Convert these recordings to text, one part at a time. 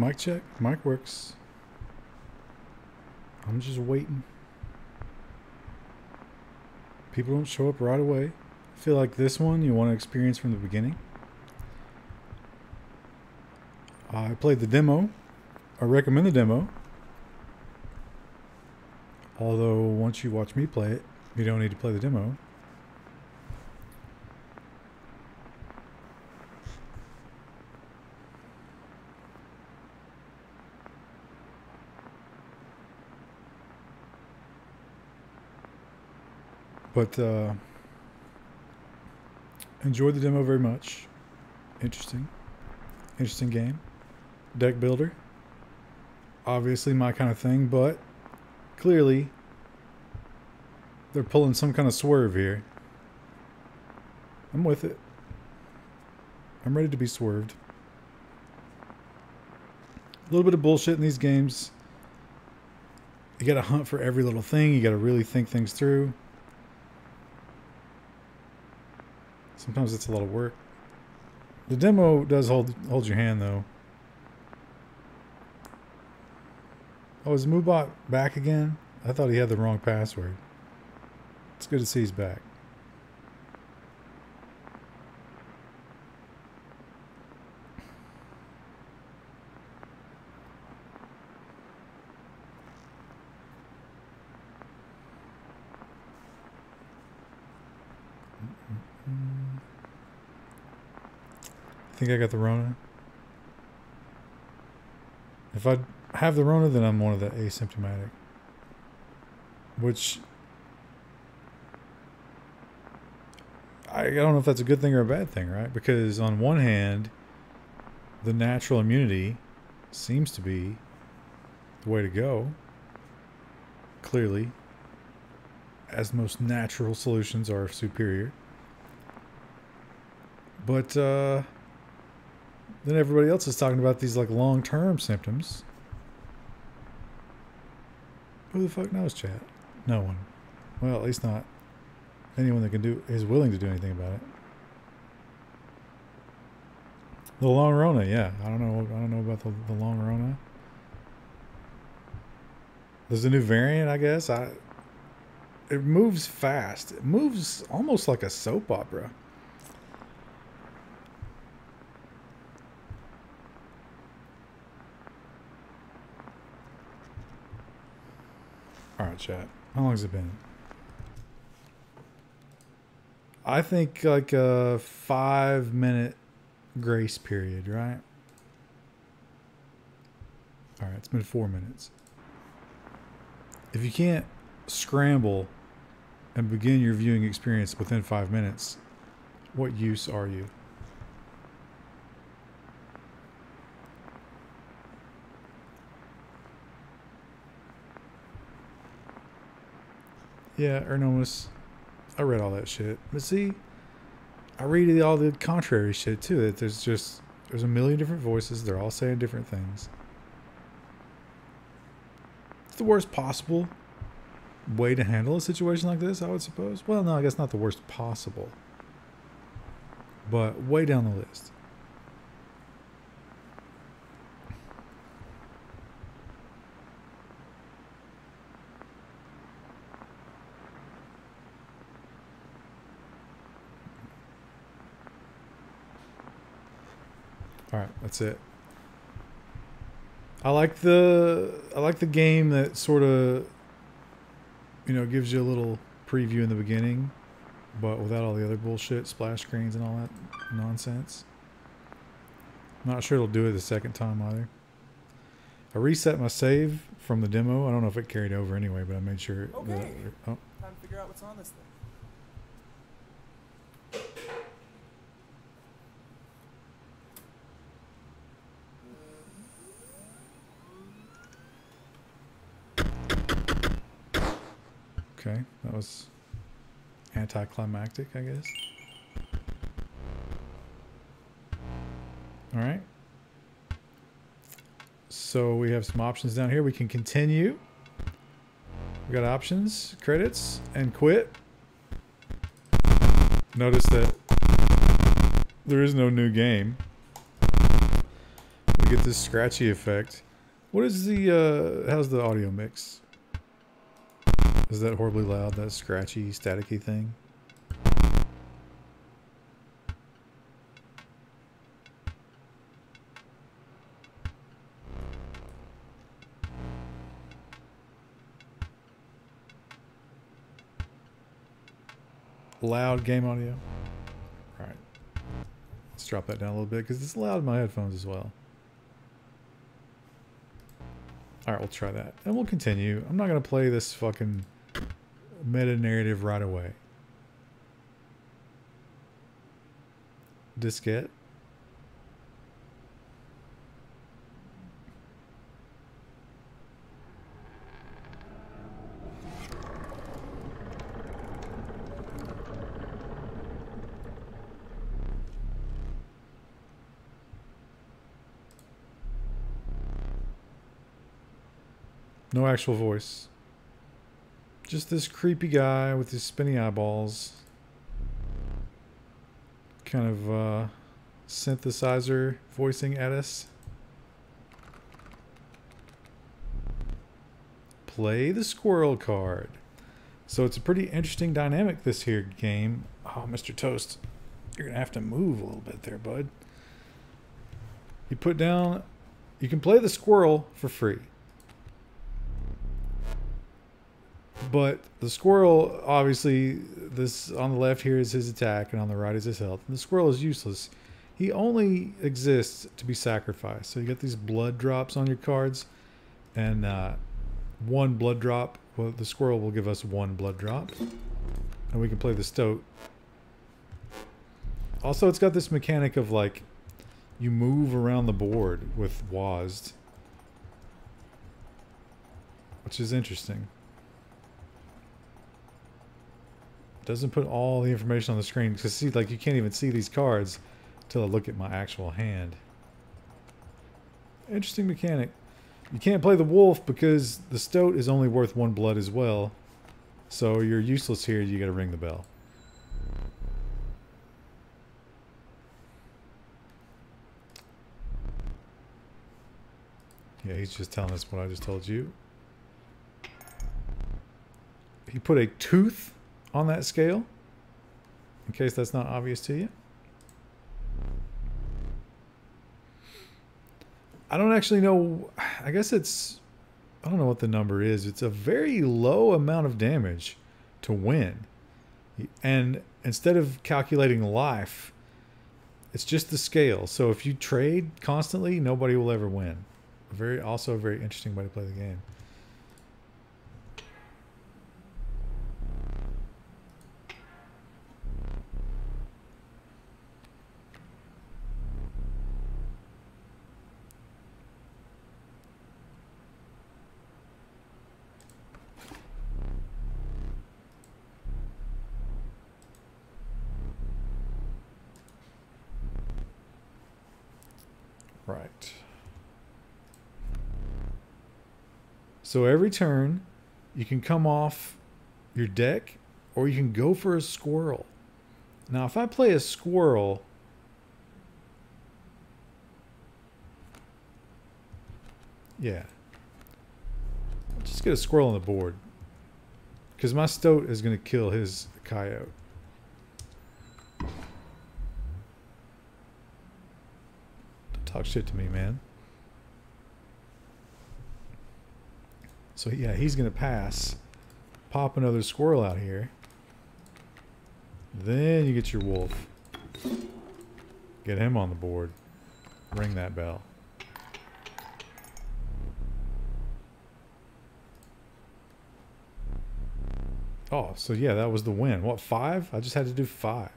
Mic check. Mic works. I'm just waiting. People don't show up right away. I feel like this one you want to experience from the beginning. I played the demo. I recommend the demo. Although once you watch me play it, you don't need to play the demo. But uh, enjoyed the demo very much. Interesting. Interesting game. Deck builder. Obviously my kind of thing, but clearly they're pulling some kind of swerve here. I'm with it. I'm ready to be swerved. A little bit of bullshit in these games. You gotta hunt for every little thing. You gotta really think things through. Sometimes it's a lot of work. The demo does hold hold your hand though. Oh, is Mubot back again? I thought he had the wrong password. It's good to see he's back. I think I got the Rona? If I have the Rona, then I'm one of the asymptomatic. Which I don't know if that's a good thing or a bad thing, right? Because on one hand, the natural immunity seems to be the way to go. Clearly, as most natural solutions are superior. But uh then everybody else is talking about these like long term symptoms. Who the fuck knows, chat? No one. Well, at least not anyone that can do is willing to do anything about it. The long Rona, yeah. I don't know. I don't know about the, the long Rona. There's a new variant, I guess. I. It moves fast. It moves almost like a soap opera. All right, chat. How long has it been? I think like a five minute grace period, right? All right, it's been four minutes. If you can't scramble and begin your viewing experience within five minutes, what use are you? Yeah, Ernomus. I read all that shit. But see, I read all the contrary shit too. That there's just there's a million different voices. They're all saying different things. It's the worst possible way to handle a situation like this, I would suppose. Well, no, I guess not the worst possible. But way down the list. That's it. I like the I like the game that sort of you know gives you a little preview in the beginning, but without all the other bullshit, splash screens and all that nonsense. I'm not sure it'll do it the second time either. I reset my save from the demo. I don't know if it carried over anyway, but I made sure. Okay. That, oh, Time to figure out what's on this thing. Okay, that was anticlimactic, I guess. All right. So we have some options down here. We can continue. We got options, credits, and quit. Notice that there is no new game. We get this scratchy effect. What is the, uh, how's the audio mix? Is that horribly loud, that scratchy, staticky thing? loud game audio. All right. Let's drop that down a little bit because it's loud in my headphones as well. All right, we'll try that. And we'll continue. I'm not going to play this fucking meta narrative right away. Diskette. No actual voice. Just this creepy guy with his spinny eyeballs. Kind of uh, synthesizer voicing at us. Play the squirrel card. So it's a pretty interesting dynamic this here game. Oh, Mr. Toast, you're going to have to move a little bit there, bud. You put down, you can play the squirrel for free. But the squirrel, obviously, this on the left here is his attack, and on the right is his health. And the squirrel is useless. He only exists to be sacrificed. So you get these blood drops on your cards, and uh, one blood drop. Well, the squirrel will give us one blood drop, and we can play the stoat. Also, it's got this mechanic of like you move around the board with WASD, which is interesting. Doesn't put all the information on the screen because see like you can't even see these cards until I look at my actual hand. Interesting mechanic. You can't play the wolf because the stoat is only worth one blood as well. So you're useless here, you gotta ring the bell. Yeah, he's just telling us what I just told you. He put a tooth on that scale, in case that's not obvious to you. I don't actually know. I guess it's, I don't know what the number is. It's a very low amount of damage to win. And instead of calculating life, it's just the scale. So if you trade constantly, nobody will ever win. Very, also a very interesting way to play the game. Right. So every turn, you can come off your deck or you can go for a squirrel. Now, if I play a squirrel, yeah, I'll just get a squirrel on the board because my stoat is going to kill his coyote. Talk shit to me, man. So yeah, he's going to pass. Pop another squirrel out here. Then you get your wolf. Get him on the board. Ring that bell. Oh, so yeah, that was the win. What, five? I just had to do five.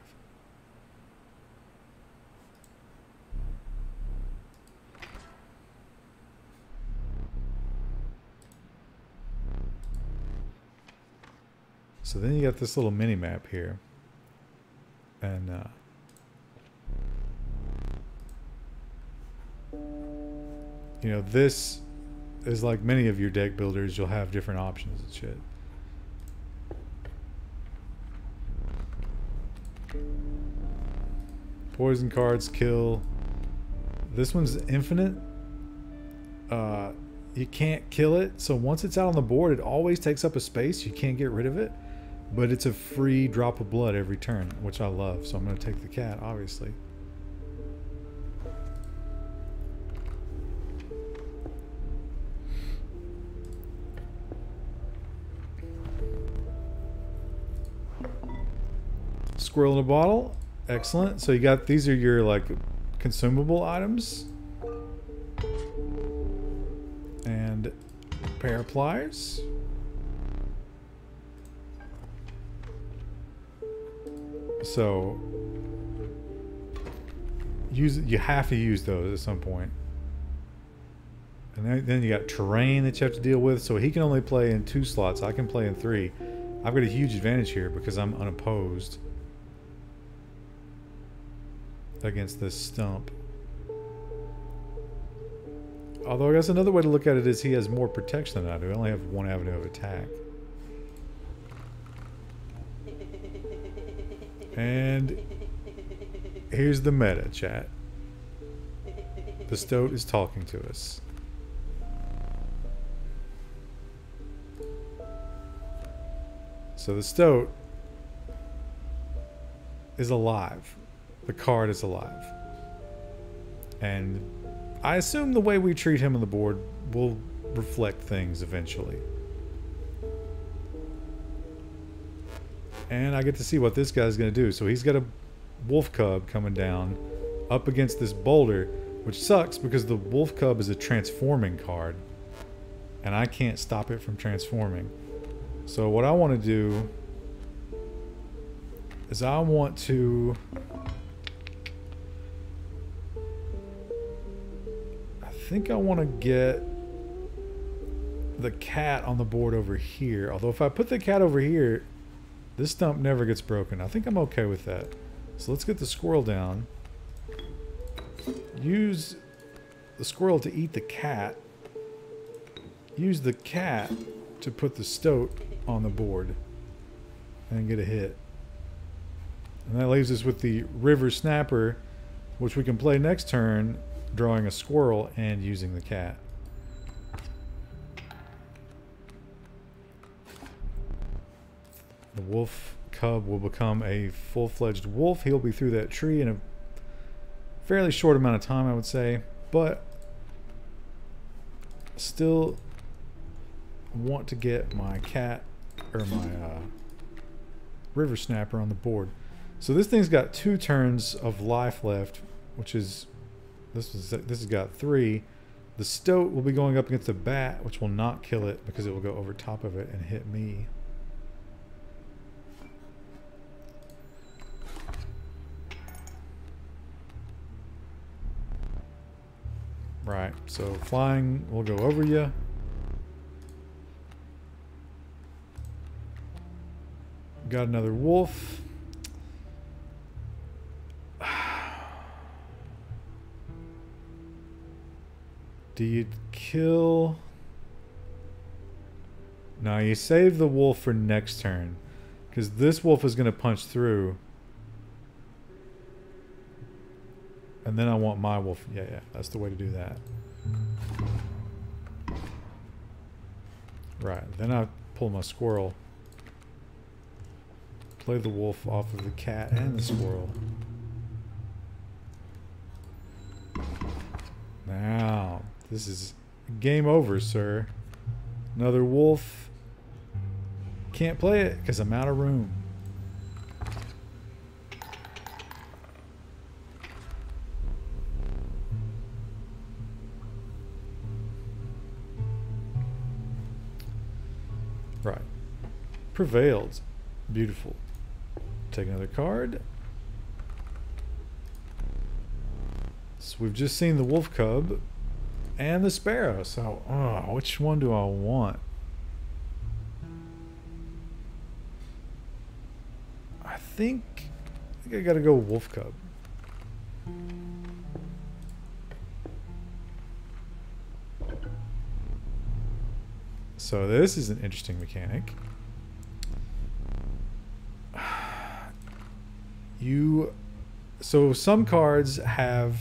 So then you got this little mini map here. And uh, you know, this is like many of your deck builders, you'll have different options and shit. Poison cards kill. This one's infinite. Uh, you can't kill it. So once it's out on the board, it always takes up a space. You can't get rid of it. But it's a free drop of blood every turn, which I love. So I'm going to take the cat, obviously. Squirrel in a bottle. Excellent. So you got these are your like consumable items. And pair of pliers. So use you have to use those at some point. And then, then you got terrain that you have to deal with. So he can only play in two slots. I can play in three. I've got a huge advantage here because I'm unopposed against this stump. Although I guess another way to look at it is he has more protection than I do. I only have one avenue of attack. And here's the meta, chat. The stoat is talking to us. So the stoat is alive the card is alive. And I assume the way we treat him on the board will reflect things eventually. And I get to see what this guy's going to do. So he's got a wolf cub coming down up against this boulder, which sucks because the wolf cub is a transforming card. And I can't stop it from transforming. So what I want to do is I want to I think I want to get the cat on the board over here. Although if I put the cat over here, this stump never gets broken. I think I'm okay with that. So let's get the squirrel down. Use the squirrel to eat the cat. Use the cat to put the stoat on the board and get a hit. And that leaves us with the river snapper, which we can play next turn drawing a squirrel and using the cat. The wolf cub will become a full-fledged wolf. He'll be through that tree in a fairly short amount of time, I would say, but still want to get my cat or my uh, river snapper on the board. So this thing's got two turns of life left, which is this is this has got three. The stoat will be going up against a bat, which will not kill it because it will go over top of it and hit me. Right, so flying will go over you. Got another wolf. Do you kill... No, you save the wolf for next turn. Because this wolf is going to punch through. And then I want my wolf. Yeah, yeah. That's the way to do that. Right. Then I pull my squirrel. Play the wolf off of the cat and the squirrel. Now, this is game over, sir. Another wolf. Can't play it because I'm out of room. Prevailed. Beautiful. Take another card. So we've just seen the wolf cub and the sparrow. So, oh, which one do I want? I think, I think I gotta go wolf cub. So this is an interesting mechanic. You so some cards have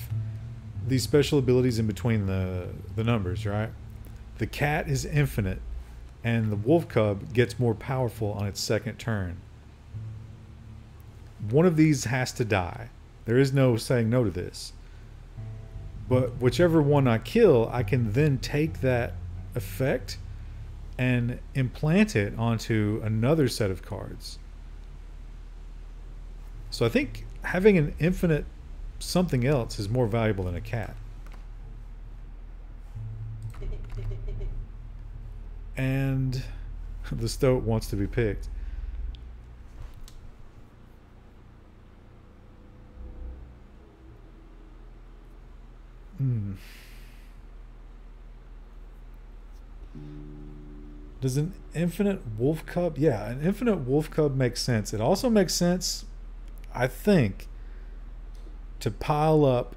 these special abilities in between the the numbers, right? The cat is infinite and the wolf cub gets more powerful on its second turn. One of these has to die. There is no saying no to this. But whichever one I kill, I can then take that effect and implant it onto another set of cards. So I think having an infinite something else is more valuable than a cat. And the stoat wants to be picked. Hmm. Does an infinite wolf cub? Yeah, an infinite wolf cub makes sense. It also makes sense, I think, to pile up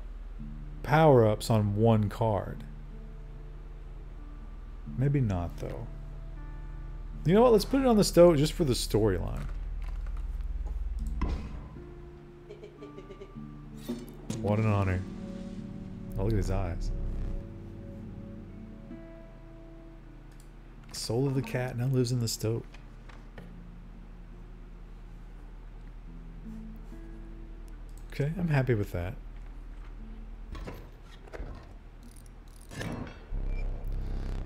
power ups on one card. Maybe not, though. You know what? Let's put it on the stoat just for the storyline. What an honor. Oh, look at his eyes. Soul of the cat now lives in the stoat. Okay, I'm happy with that.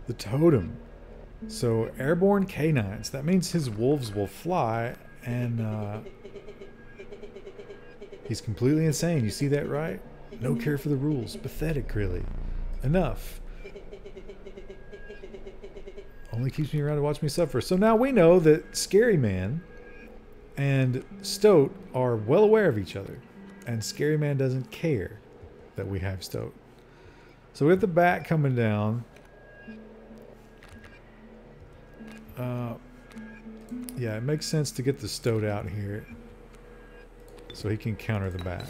The totem. So airborne canines. That means his wolves will fly and uh, he's completely insane. You see that right? No care for the rules. Pathetic, really. Enough. Only keeps me around to watch me suffer. So now we know that Scary Man and Stoat are well aware of each other. And Scary Man doesn't care that we have Stoat. So we have the bat coming down. Uh, yeah, it makes sense to get the Stoat out here so he can counter the bat.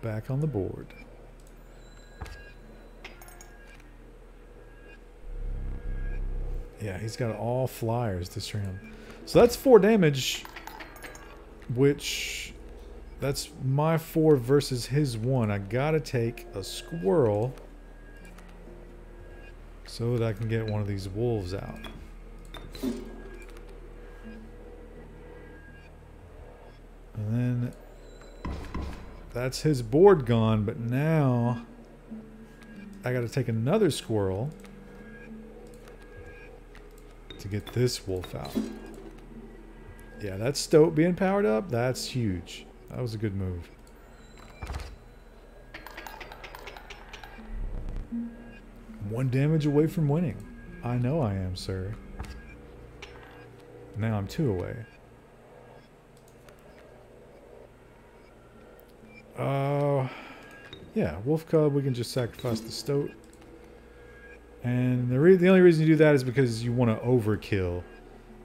Back on the board. Yeah, he's got all flyers this round. So that's four damage, which that's my four versus his one. I gotta take a squirrel so that I can get one of these wolves out. And then that's his board gone, but now I gotta take another squirrel to get this wolf out. Yeah, that stoat being powered up, that's huge. That was a good move. One damage away from winning. I know I am, sir. Now I'm two away. Uh, yeah, Wolf Cub, we can just sacrifice the Stoat. And the, the only reason you do that is because you want to overkill.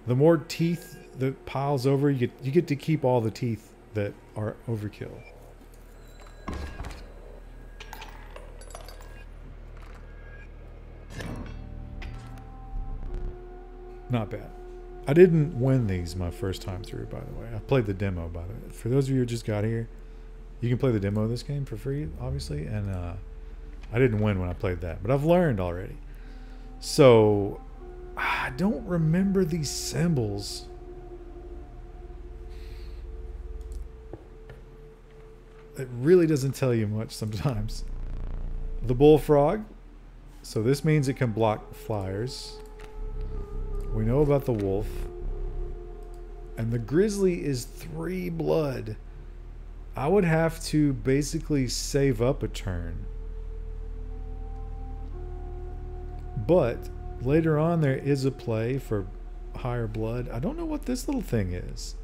The more teeth that piles over, you get, you get to keep all the teeth that are overkill. Not bad. I didn't win these my first time through, by the way. I played the demo, by the way. For those of you who just got here, you can play the demo of this game for free, obviously. And uh, I didn't win when I played that, but I've learned already. So I don't remember these symbols. It really doesn't tell you much sometimes. The bullfrog. So this means it can block flyers. We know about the wolf. And the grizzly is three blood. I would have to basically save up a turn But later on, there is a play for higher blood. I don't know what this little thing is.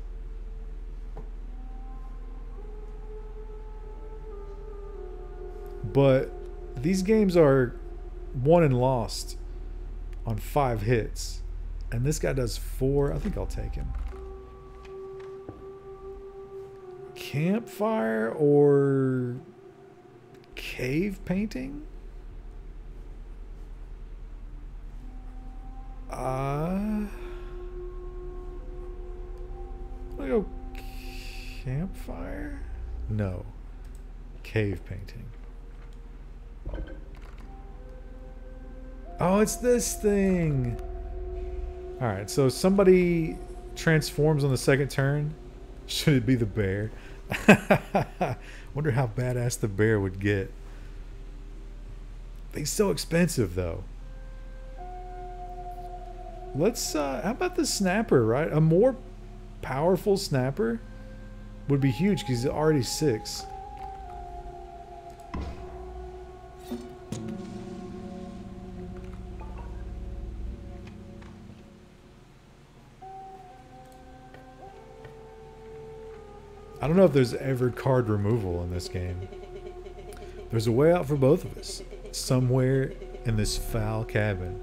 But these games are won and lost on five hits. And this guy does four. I think I'll take him. Campfire or cave painting? Uh, I go campfire? No. Cave painting. Oh, it's this thing. All right, so somebody transforms on the second turn. Should it be the bear? Wonder how badass the bear would get. They're so expensive though. Let's uh how about the snapper, right? A more powerful snapper would be huge because he's already six. I don't know if there's ever card removal in this game. There's a way out for both of us. Somewhere in this foul cabin.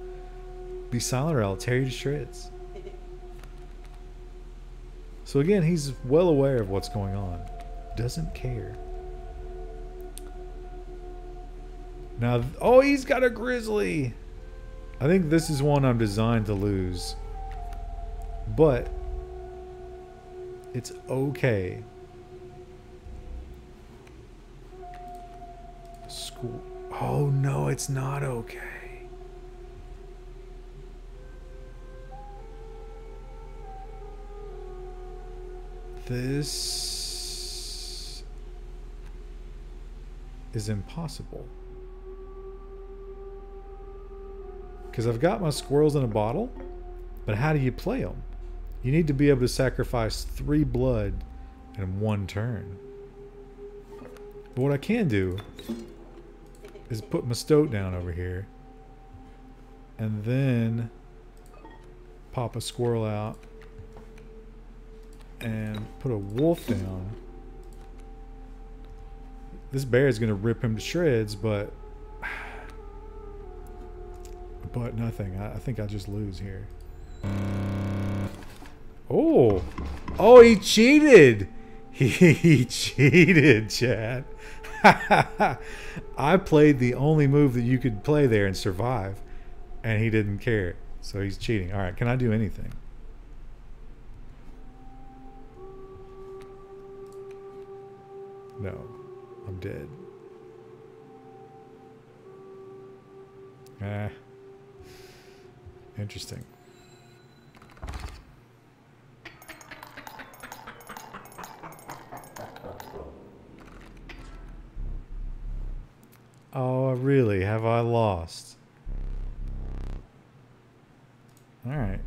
Be silent or I'll tear you to shreds. So again, he's well aware of what's going on. Doesn't care. Now, oh, he's got a grizzly. I think this is one I'm designed to lose. But it's okay School. Oh no, it's not okay. This is impossible. Because I've got my squirrels in a bottle, but how do you play them? You need to be able to sacrifice three blood in one turn. But what I can do is put my stoat down over here. And then pop a squirrel out and put a wolf down. This bear is going to rip him to shreds, but but nothing. I, I think I just lose here. Oh, oh, he cheated. He, he cheated, Chad. I played the only move that you could play there and survive, and he didn't care. So he's cheating. All right, can I do anything? No, I'm dead. Ah, interesting. Oh, really? Have I lost? Alright.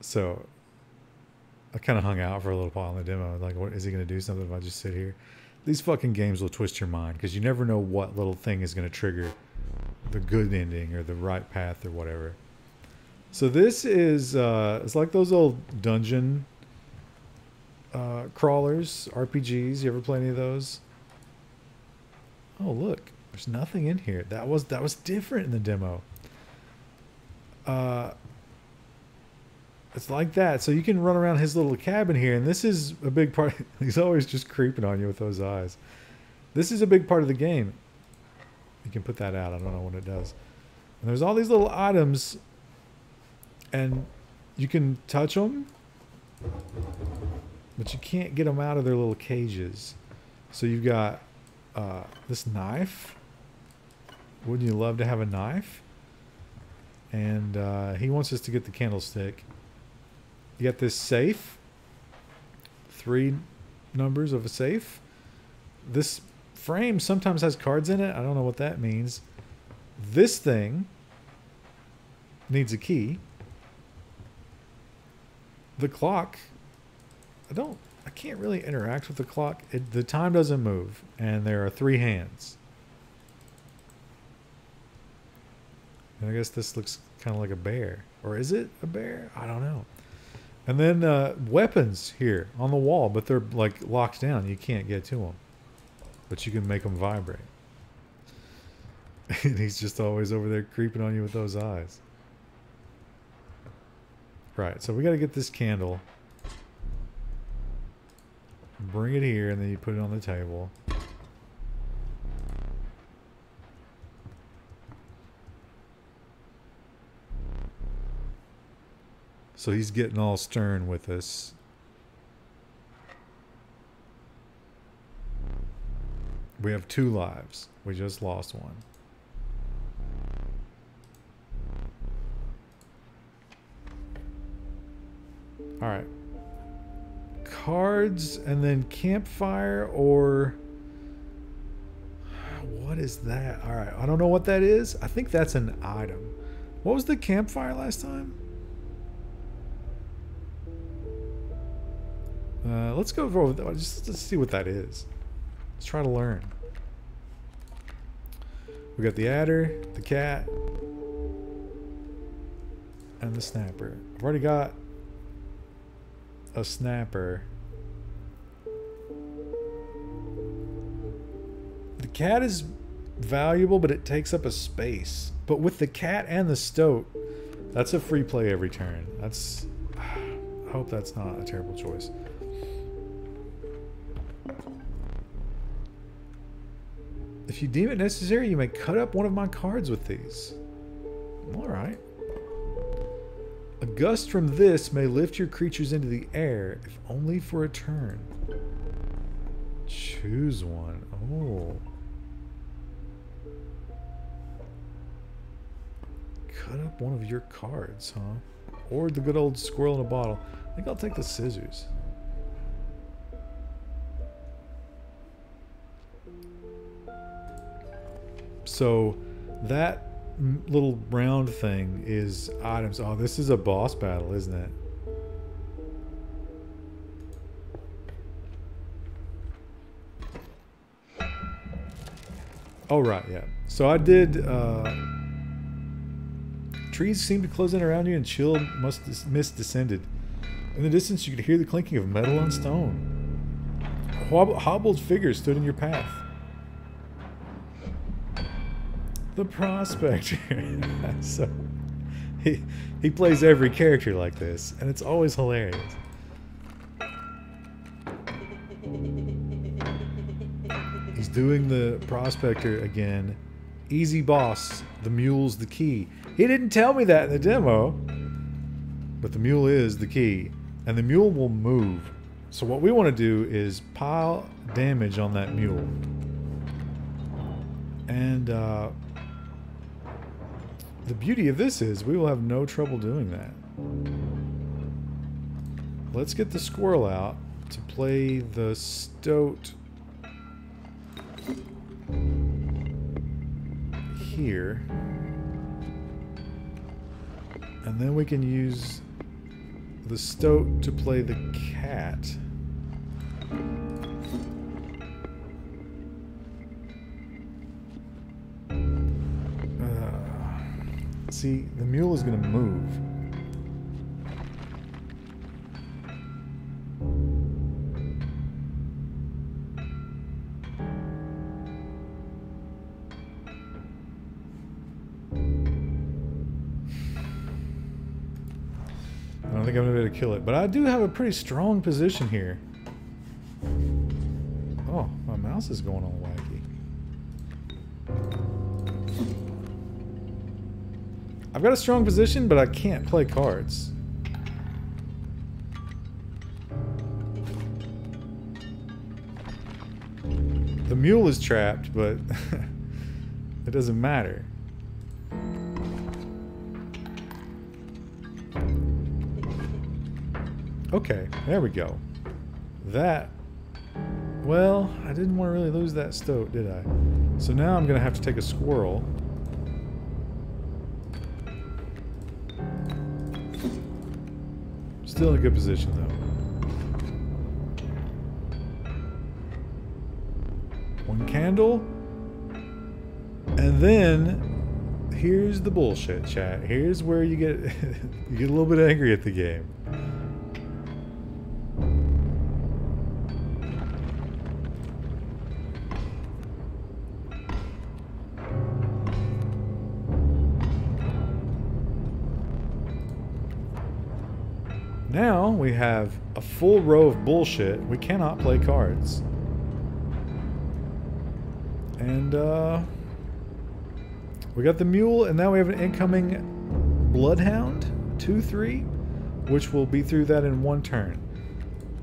So, I kind of hung out for a little while in the demo. Like, what is he going to do something if I just sit here? These fucking games will twist your mind because you never know what little thing is going to trigger the good ending or the right path or whatever. So this is, uh, it's like those old dungeon uh, crawlers, RPGs. You ever play any of those? Oh, look, there's nothing in here. That was that was different in the demo. Uh, it's like that. So you can run around his little cabin here, and this is a big part. he's always just creeping on you with those eyes. This is a big part of the game. You can put that out. I don't know what it does. And there's all these little items, and you can touch them but you can't get them out of their little cages. So you've got uh, this knife. Wouldn't you love to have a knife? And uh, he wants us to get the candlestick. You got this safe. Three numbers of a safe. This frame sometimes has cards in it. I don't know what that means. This thing needs a key. The clock I don't, I can't really interact with the clock. It, the time doesn't move, and there are three hands. And I guess this looks kind of like a bear. Or is it a bear? I don't know. And then uh, weapons here on the wall, but they're like locked down. You can't get to them but you can make them vibrate. and he's just always over there creeping on you with those eyes. Right, so we got to get this candle. Bring it here, and then you put it on the table. So he's getting all stern with us. We have two lives. We just lost one. All right. Cards and then campfire or what is that? All right. I don't know what that is. I think that's an item. What was the campfire last time? Uh, let's go over. Just let's see what that is. Let's try to learn. We got the adder, the cat, and the snapper. I've already got a snapper. The cat is valuable, but it takes up a space. But with the cat and the stoat, that's a free play every turn. That's. I hope that's not a terrible choice. If you deem it necessary, you may cut up one of my cards with these. Alright. A gust from this may lift your creatures into the air, if only for a turn. Choose one. Oh. Cut up one of your cards, huh? Or the good old squirrel in a bottle. I think I'll take the scissors. So that little round thing is items. Oh, this is a boss battle, isn't it? Oh, right, yeah. So I did... Uh, trees seemed to close in around you and chill must mist descended. In the distance, you could hear the clinking of metal on stone. Hobbled figures stood in your path. The prospector. so he he plays every character like this, and it's always hilarious. He's doing the prospector again. Easy boss. The mule's the key. He didn't tell me that in the demo. But the mule is the key. And the mule will move. So what we want to do is pile damage on that mule. And uh, the beauty of this is we will have no trouble doing that. Let's get the squirrel out to play the stoat here. And then we can use the stoat to play the cat. See, the mule is going to move. I don't think I'm going to be able to kill it, but I do have a pretty strong position here. Oh, my mouse is going all I've got a strong position, but I can't play cards. The mule is trapped, but it doesn't matter. Okay, there we go. That, well, I didn't want to really lose that stoat, did I? So now I'm going to have to take a squirrel. Still in a good position, though. One candle. And then, here's the bullshit, chat. Here's where you get you get a little bit angry at the game. We have a full row of bullshit. We cannot play cards. And uh, we got the mule, and now we have an incoming bloodhound, two three. which will be through that in one turn.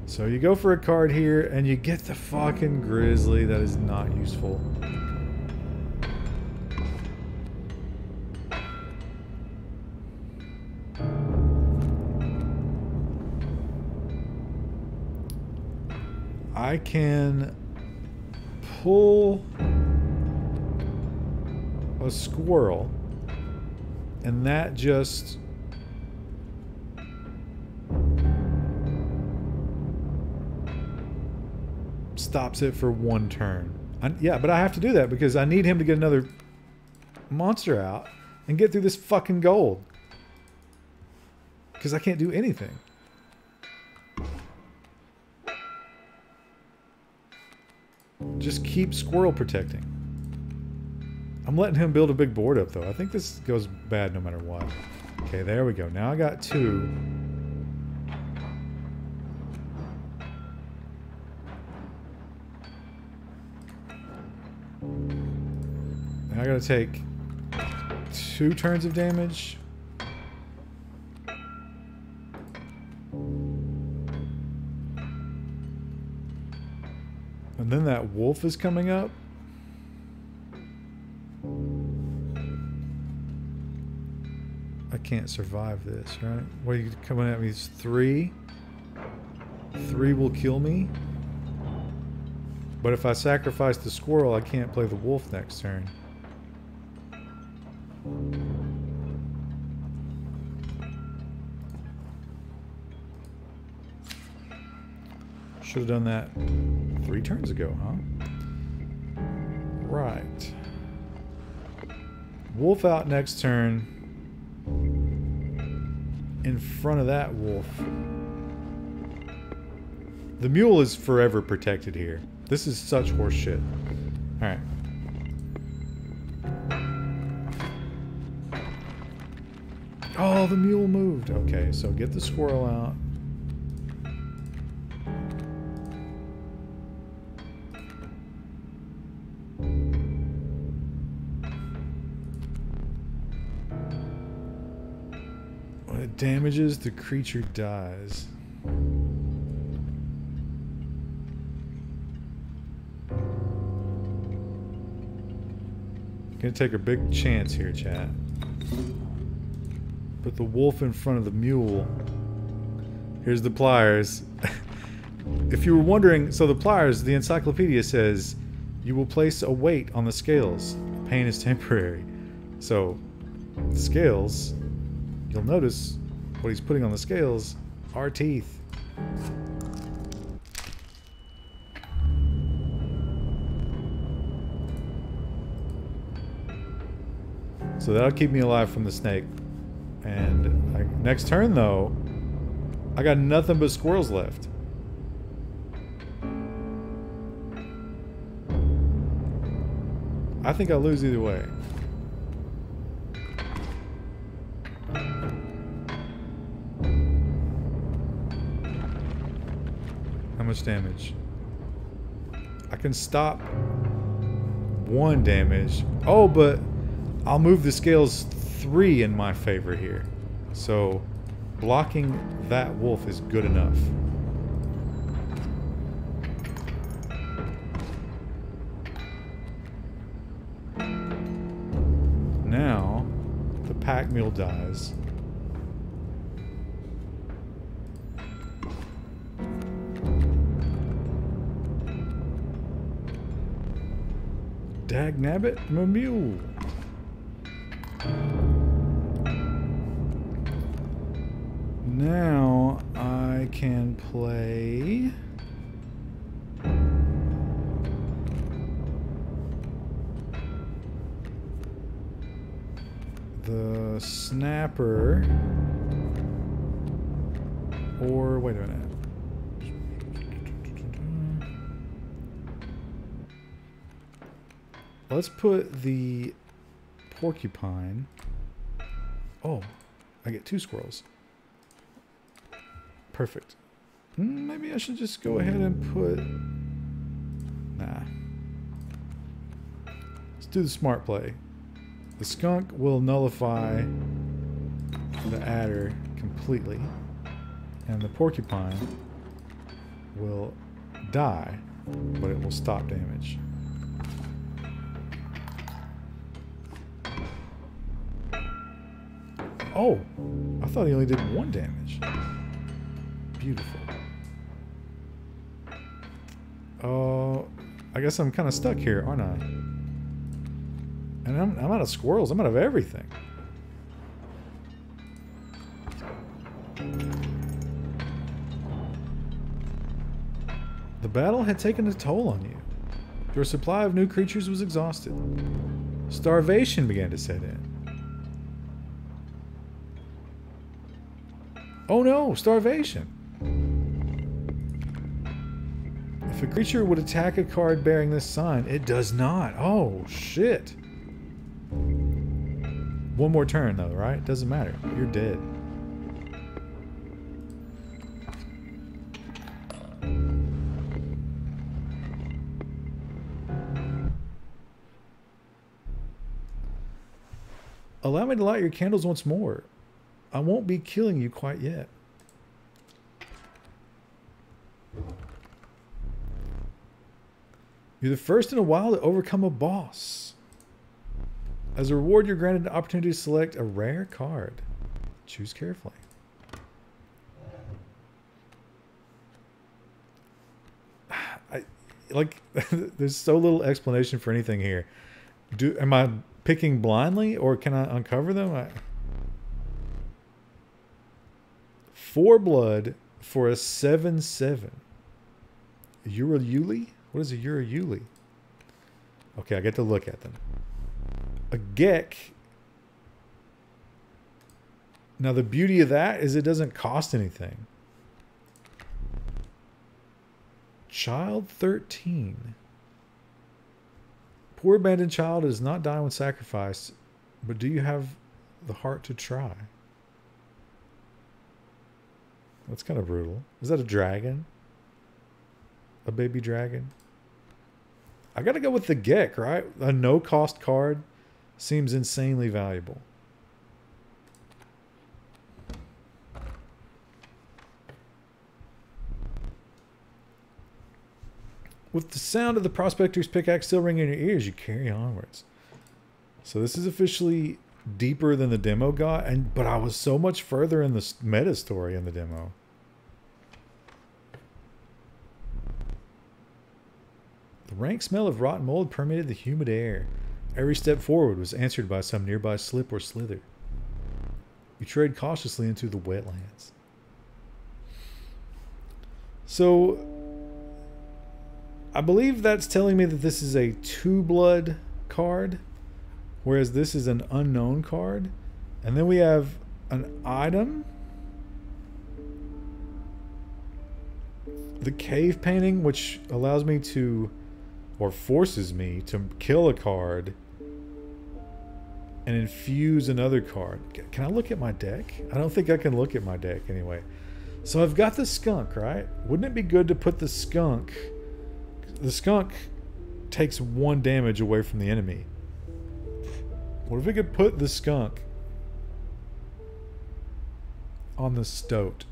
So you go for a card here, and you get the fucking Grizzly. That is not useful. I can pull a squirrel and that just stops it for one turn. I, yeah, but I have to do that because I need him to get another monster out and get through this fucking gold. Because I can't do anything. Just keep squirrel protecting. I'm letting him build a big board up, though. I think this goes bad no matter what. Okay, there we go. Now I got two. Now I gotta take two turns of damage. And then that wolf is coming up. I can't survive this, right? What are you coming at me? It's three. Three will kill me. But if I sacrifice the squirrel, I can't play the wolf next turn. Should have done that three turns ago, huh? Right. Wolf out next turn. In front of that wolf. The mule is forever protected here. This is such horseshit. Alright. Oh, the mule moved. Okay, so get the squirrel out. Damages, the creature dies. Gonna take a big chance here, chat. Put the wolf in front of the mule. Here's the pliers. if you were wondering, so the pliers, the encyclopedia says, you will place a weight on the scales. Pain is temporary. So, scales, you'll notice what he's putting on the scales are teeth. So that'll keep me alive from the snake. And I, next turn, though, I got nothing but squirrels left. I think I'll lose either way. Much damage? I can stop one damage. Oh, but I'll move the scales three in my favor here. So blocking that wolf is good enough. Now, the pack mule dies. Dag nabbit, mule. Now I can play... The snapper or wait a minute. Let's put the porcupine. Oh, I get two squirrels. Perfect. Maybe I should just go ahead and put... Nah. Let's do the smart play. The skunk will nullify the adder completely. And the porcupine will die, but it will stop damage. Oh, I thought he only did one damage. Beautiful. Oh, uh, I guess I'm kind of stuck here, aren't I? And I'm, I'm out of squirrels. I'm out of everything. The battle had taken a toll on you. Your supply of new creatures was exhausted. Starvation began to set in. Oh no, starvation. If a creature would attack a card bearing this sign, it does not. Oh, shit. One more turn, though, right? Doesn't matter. You're dead. Allow me to light your candles once more. I won't be killing you quite yet. You're the first in a while to overcome a boss. As a reward, you're granted an opportunity to select a rare card. Choose carefully. I like there's so little explanation for anything here. Do am I picking blindly or can I uncover them? I, Four blood for a 7 7. Urayuli? What is a Urayuli? Okay, I get to look at them. A Geck. Now, the beauty of that is it doesn't cost anything. Child 13. Poor abandoned child does not die when sacrificed, but do you have the heart to try? That's kind of brutal. Is that a dragon? A baby dragon? I gotta go with the Geck, right? A no cost card seems insanely valuable. With the sound of the prospector's pickaxe still ringing in your ears, you carry onwards. So this is officially deeper than the demo got, and but I was so much further in the meta story in the demo. The rank smell of rotten mold permeated the humid air. Every step forward was answered by some nearby slip or slither. You trade cautiously into the wetlands. So, I believe that's telling me that this is a two blood card whereas this is an unknown card. And then we have an item. The cave painting, which allows me to, or forces me to kill a card and infuse another card. Can I look at my deck? I don't think I can look at my deck anyway. So I've got the skunk, right? Wouldn't it be good to put the skunk... The skunk takes one damage away from the enemy. What if we could put the skunk on the stoat?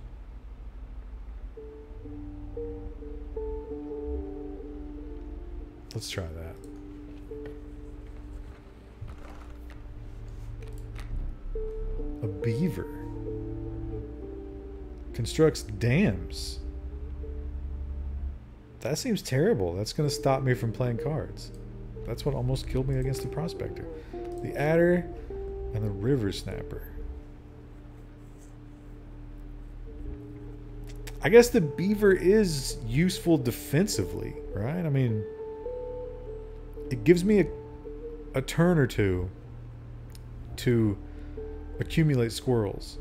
Let's try that. A beaver constructs dams. That seems terrible. That's going to stop me from playing cards. That's what almost killed me against the prospector the adder, and the river snapper. I guess the beaver is useful defensively, right? I mean, it gives me a, a turn or two to accumulate squirrels.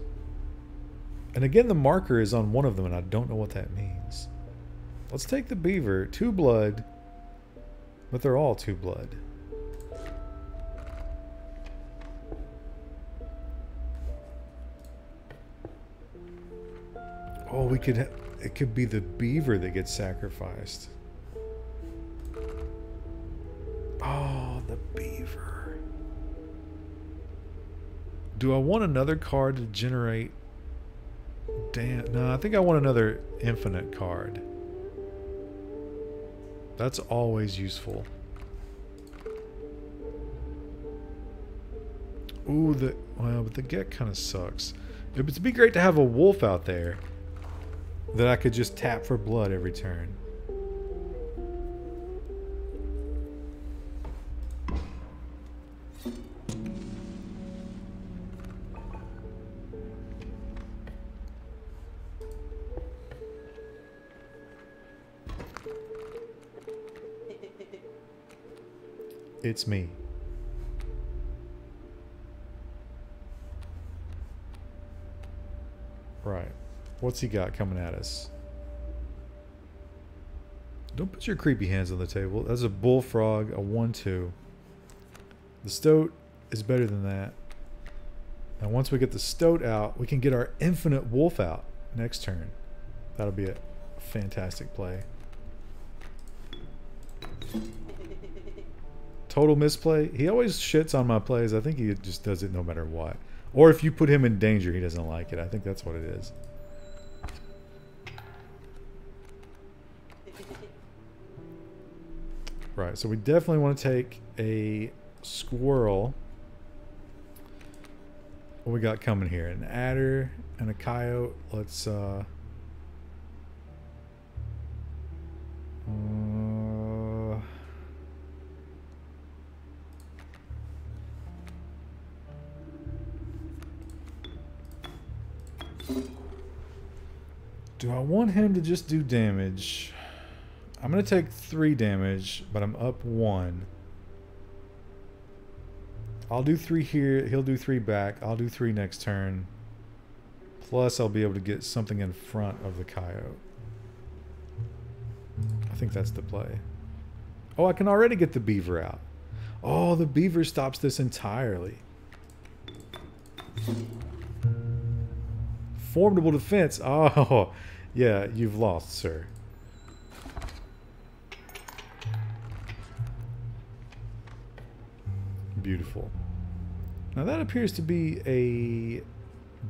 And again, the marker is on one of them, and I don't know what that means. Let's take the beaver. Two blood, but they're all two blood. Oh, we could. it could be the beaver that gets sacrificed. Oh, the beaver. Do I want another card to generate Damn. No, I think I want another infinite card. That's always useful. Ooh, the well, but the get kind of sucks. It would be great to have a wolf out there that I could just tap for blood every turn. It's me. Right. What's he got coming at us? Don't put your creepy hands on the table. That's a bullfrog, a 1-2. The stoat is better than that. And once we get the stoat out, we can get our infinite wolf out next turn. That'll be a fantastic play. Total misplay. He always shits on my plays. I think he just does it no matter what. Or if you put him in danger, he doesn't like it. I think that's what it is. Right, so we definitely want to take a squirrel. What we got coming here? An adder and a coyote. Let's uh, uh Do I want him to just do damage? I'm going to take three damage, but I'm up one. I'll do three here. He'll do three back. I'll do three next turn. Plus, I'll be able to get something in front of the coyote. I think that's the play. Oh, I can already get the beaver out. Oh, the beaver stops this entirely. Formidable defense. Oh, yeah, you've lost, sir. Beautiful. Now that appears to be a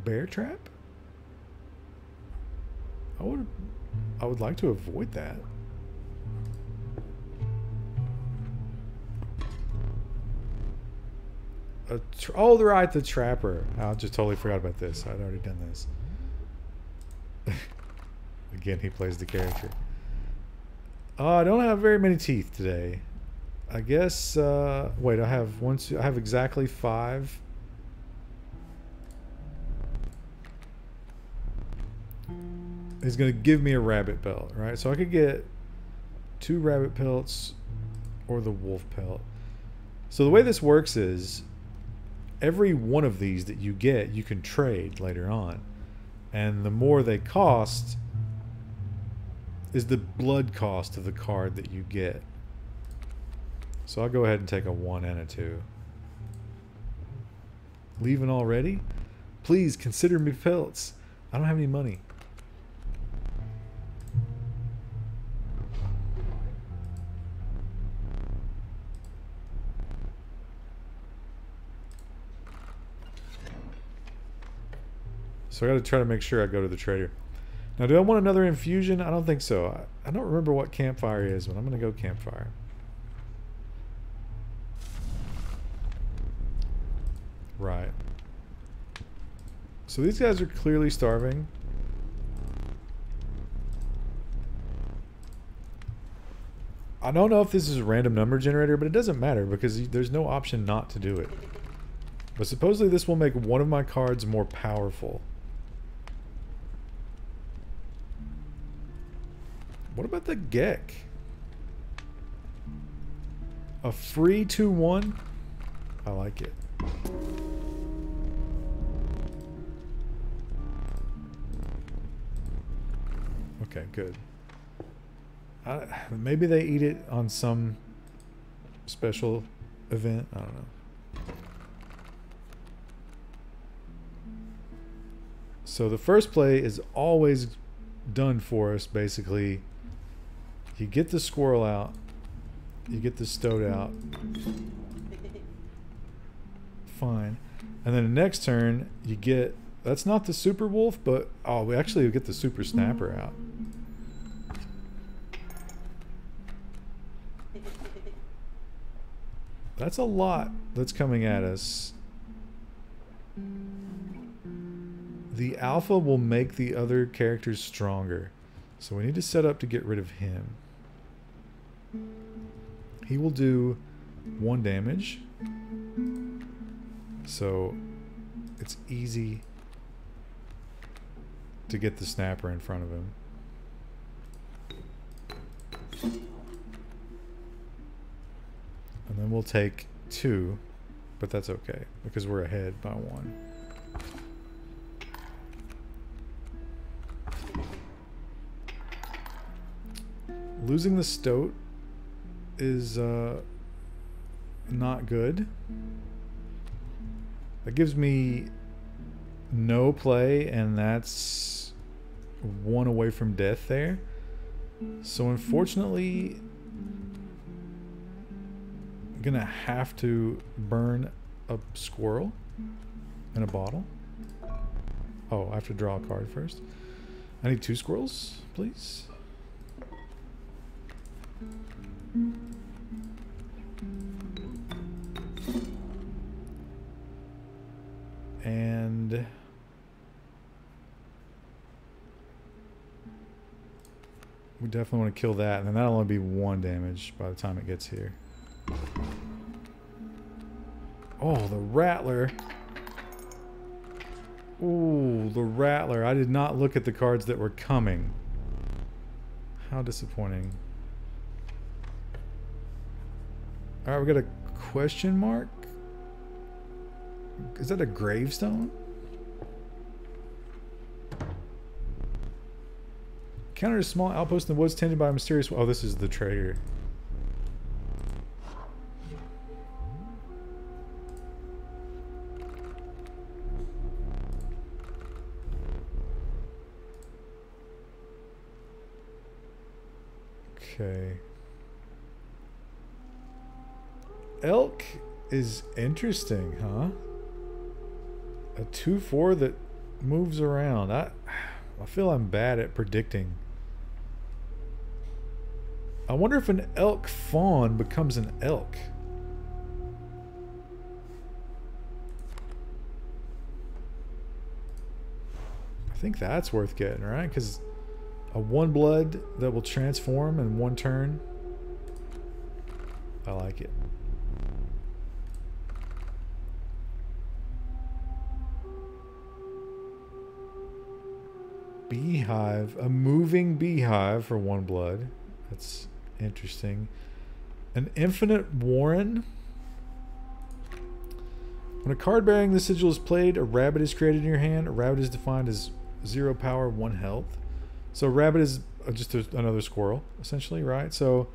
bear trap. I would I would like to avoid that. oh, right, the trapper. I just totally forgot about this. I'd already done this. Again, he plays the character. Oh, I don't have very many teeth today. I guess, uh, wait, I have one, two, I have exactly five. He's going to give me a rabbit pelt, right? So I could get two rabbit pelts or the wolf pelt. So the way this works is every one of these that you get, you can trade later on. And the more they cost is the blood cost of the card that you get. So I'll go ahead and take a 1 and a 2. Leaving already? Please consider me pelts. I don't have any money. So I got to try to make sure I go to the trader. Now, do I want another infusion? I don't think so. I, I don't remember what campfire is, but I'm going to go campfire. Right. So these guys are clearly starving. I don't know if this is a random number generator, but it doesn't matter because there's no option not to do it. But supposedly this will make one of my cards more powerful. What about the Geck? A free 2-1? I like it. Okay, good. Maybe they eat it on some special event. I don't know. So the first play is always done for us, basically you get the squirrel out. You get the stoat out. Fine. And then the next turn, you get That's not the super wolf, but oh, we actually get the super snapper out. That's a lot that's coming at us. The alpha will make the other characters stronger. So we need to set up to get rid of him. He will do one damage. So it's easy to get the snapper in front of him. And then we'll take two, but that's okay because we're ahead by one. Losing the stoat is uh, not good. That gives me no play, and that's one away from death there. So unfortunately, I'm gonna have to burn a squirrel in a bottle. Oh, I have to draw a card first. I need two squirrels, please. And we definitely want to kill that, and then that'll only be one damage by the time it gets here. Oh, the Rattler. Ooh, the Rattler. I did not look at the cards that were coming. How disappointing. Alright, we got a question mark? Is that a gravestone? Counter a small outpost in the woods tended by a mysterious... Oh, this is the trader. Okay. Elk is interesting, huh? A 2-4 that moves around. I I feel I'm bad at predicting. I wonder if an elk fawn becomes an elk. I think that's worth getting, right? Because a one blood that will transform in one turn. I like it. Beehive. A moving beehive for one blood. That's interesting. An infinite warren. When a card bearing the sigil is played, a rabbit is created in your hand. A rabbit is defined as zero power, one health. So rabbit is uh, just another squirrel, essentially, right? So,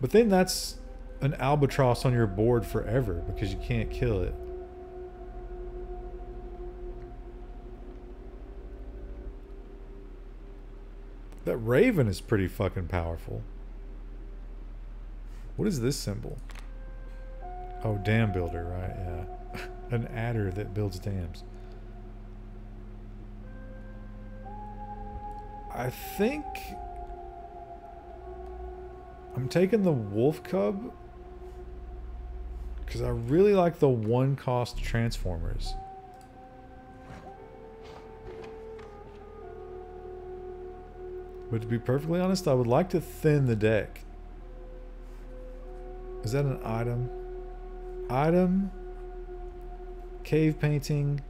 but then that's an albatross on your board forever because you can't kill it. That raven is pretty fucking powerful. What is this symbol? Oh, dam builder, right? Yeah. An adder that builds dams. I think I'm taking the wolf cub because I really like the one cost transformers. But to be perfectly honest, I would like to thin the deck. Is that an item? Item, cave painting,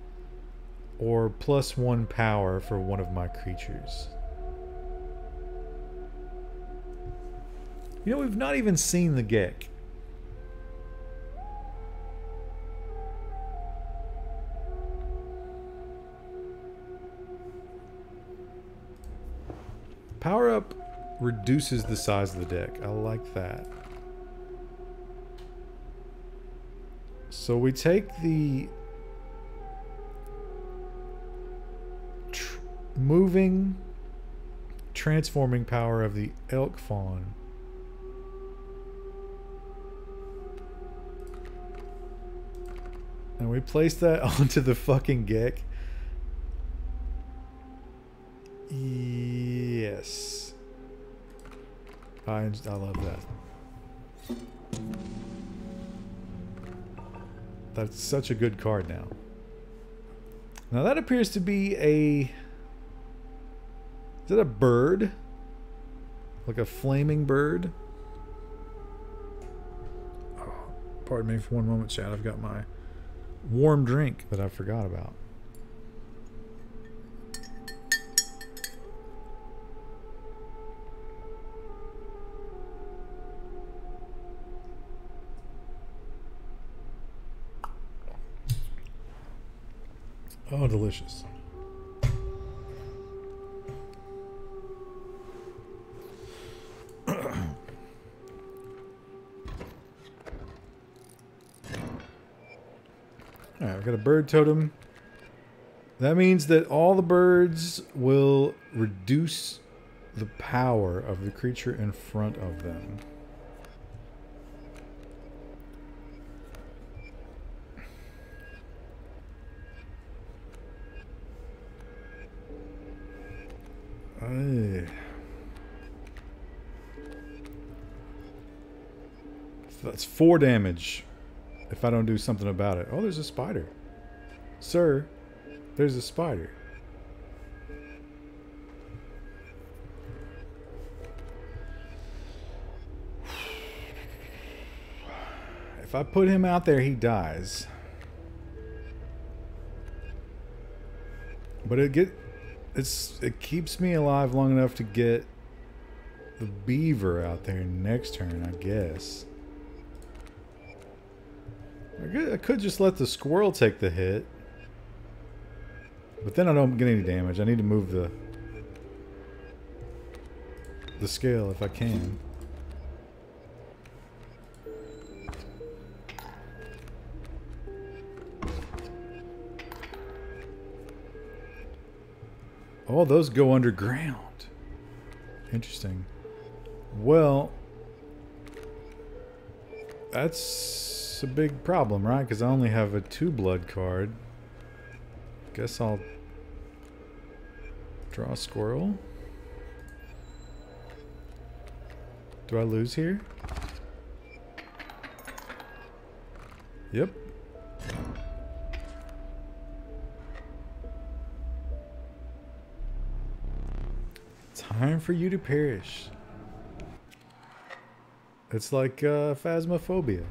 or plus one power for one of my creatures. You know, we've not even seen the Geck. Power up reduces the size of the deck. I like that. So we take the tr moving, transforming power of the elk fawn. And we place that onto the fucking Geck. Yes. I, I love that. That's such a good card now. Now that appears to be a... Is it a bird? Like a flaming bird? Oh, pardon me for one moment, Chad. I've got my warm drink that I forgot about. Oh, delicious. Alright, we got a bird totem. That means that all the birds will reduce the power of the creature in front of them. So that's four damage if I don't do something about it. Oh, there's a spider. Sir, there's a spider. If I put him out there, he dies. But it get it's it keeps me alive long enough to get the beaver out there next turn, I guess. I could, I could just let the squirrel take the hit. But then I don't get any damage. I need to move the the scale if I can. Oh, those go underground. Interesting. Well, that's a big problem, right? Because I only have a two blood card. Guess I'll draw a squirrel. Do I lose here? Yep. Time for you to perish. It's like uh, phasmophobia.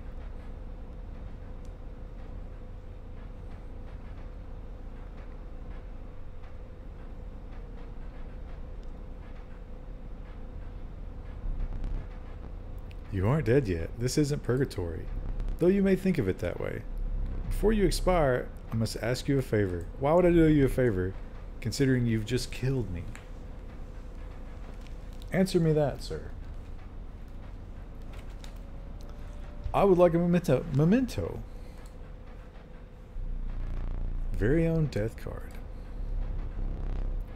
You aren't dead yet. This isn't purgatory. Though you may think of it that way. Before you expire, I must ask you a favor. Why would I do you a favor, considering you've just killed me? Answer me that, sir. I would like a memento. Memento. Very own death card.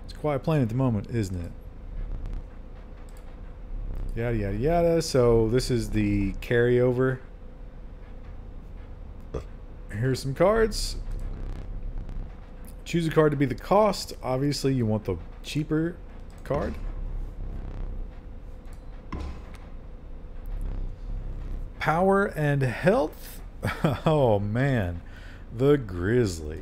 It's quiet playing at the moment, isn't it? Yada yada yada. So this is the carryover. Here's some cards. Choose a card to be the cost. Obviously, you want the cheaper card. Power and health? oh man, the Grizzly.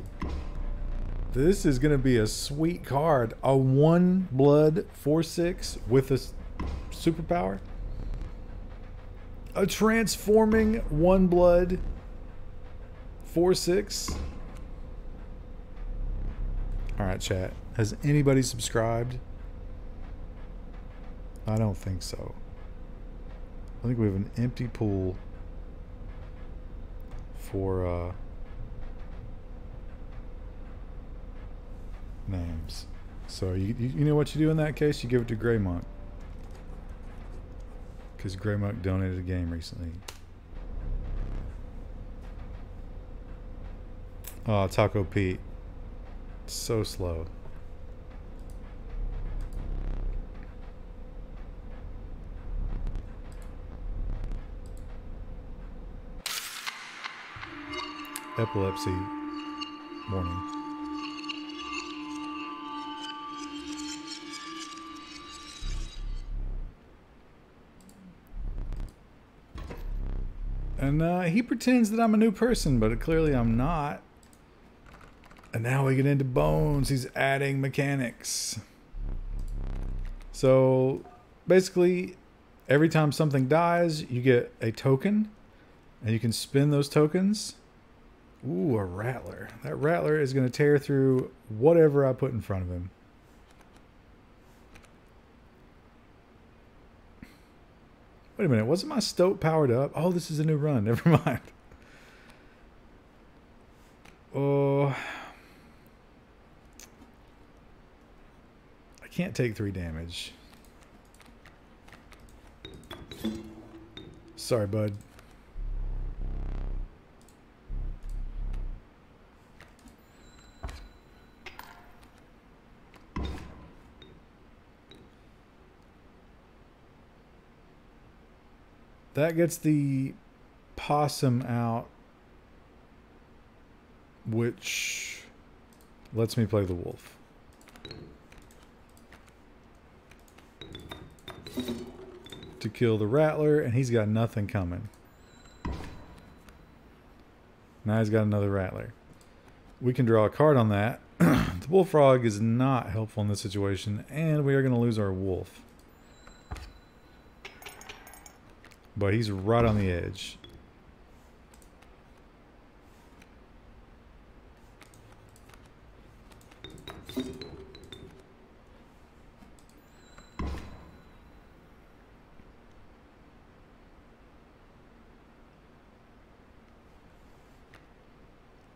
This is going to be a sweet card. A one blood 4-6 with a superpower. A transforming one blood 4-6. Alright chat, has anybody subscribed? I don't think so. I think we have an empty pool for uh, names. So you, you know what you do in that case? You give it to graymonk Because graymonk donated a game recently. Oh, Taco Pete. So slow. epilepsy warning. And uh, he pretends that I'm a new person, but clearly I'm not. And now we get into bones. He's adding mechanics. So basically, every time something dies, you get a token, and you can spin those tokens Ooh, a rattler. That rattler is going to tear through whatever I put in front of him. Wait a minute, wasn't my stoat powered up? Oh, this is a new run. Never mind. Oh. I can't take three damage. Sorry, bud. That gets the possum out, which lets me play the wolf. To kill the rattler, and he's got nothing coming. Now he's got another rattler. We can draw a card on that. the bullfrog is not helpful in this situation, and we are going to lose our wolf. But he's right on the edge.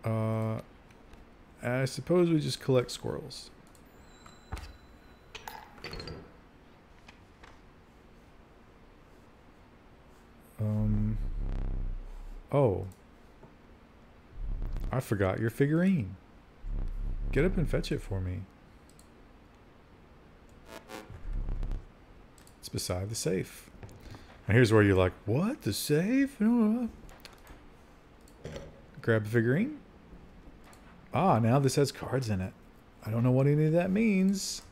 Uh, I suppose we just collect squirrels. Um. Oh. I forgot your figurine. Get up and fetch it for me. It's beside the safe. And here's where you're like, what? The safe? Grab the figurine. Ah, now this has cards in it. I don't know what any of that means.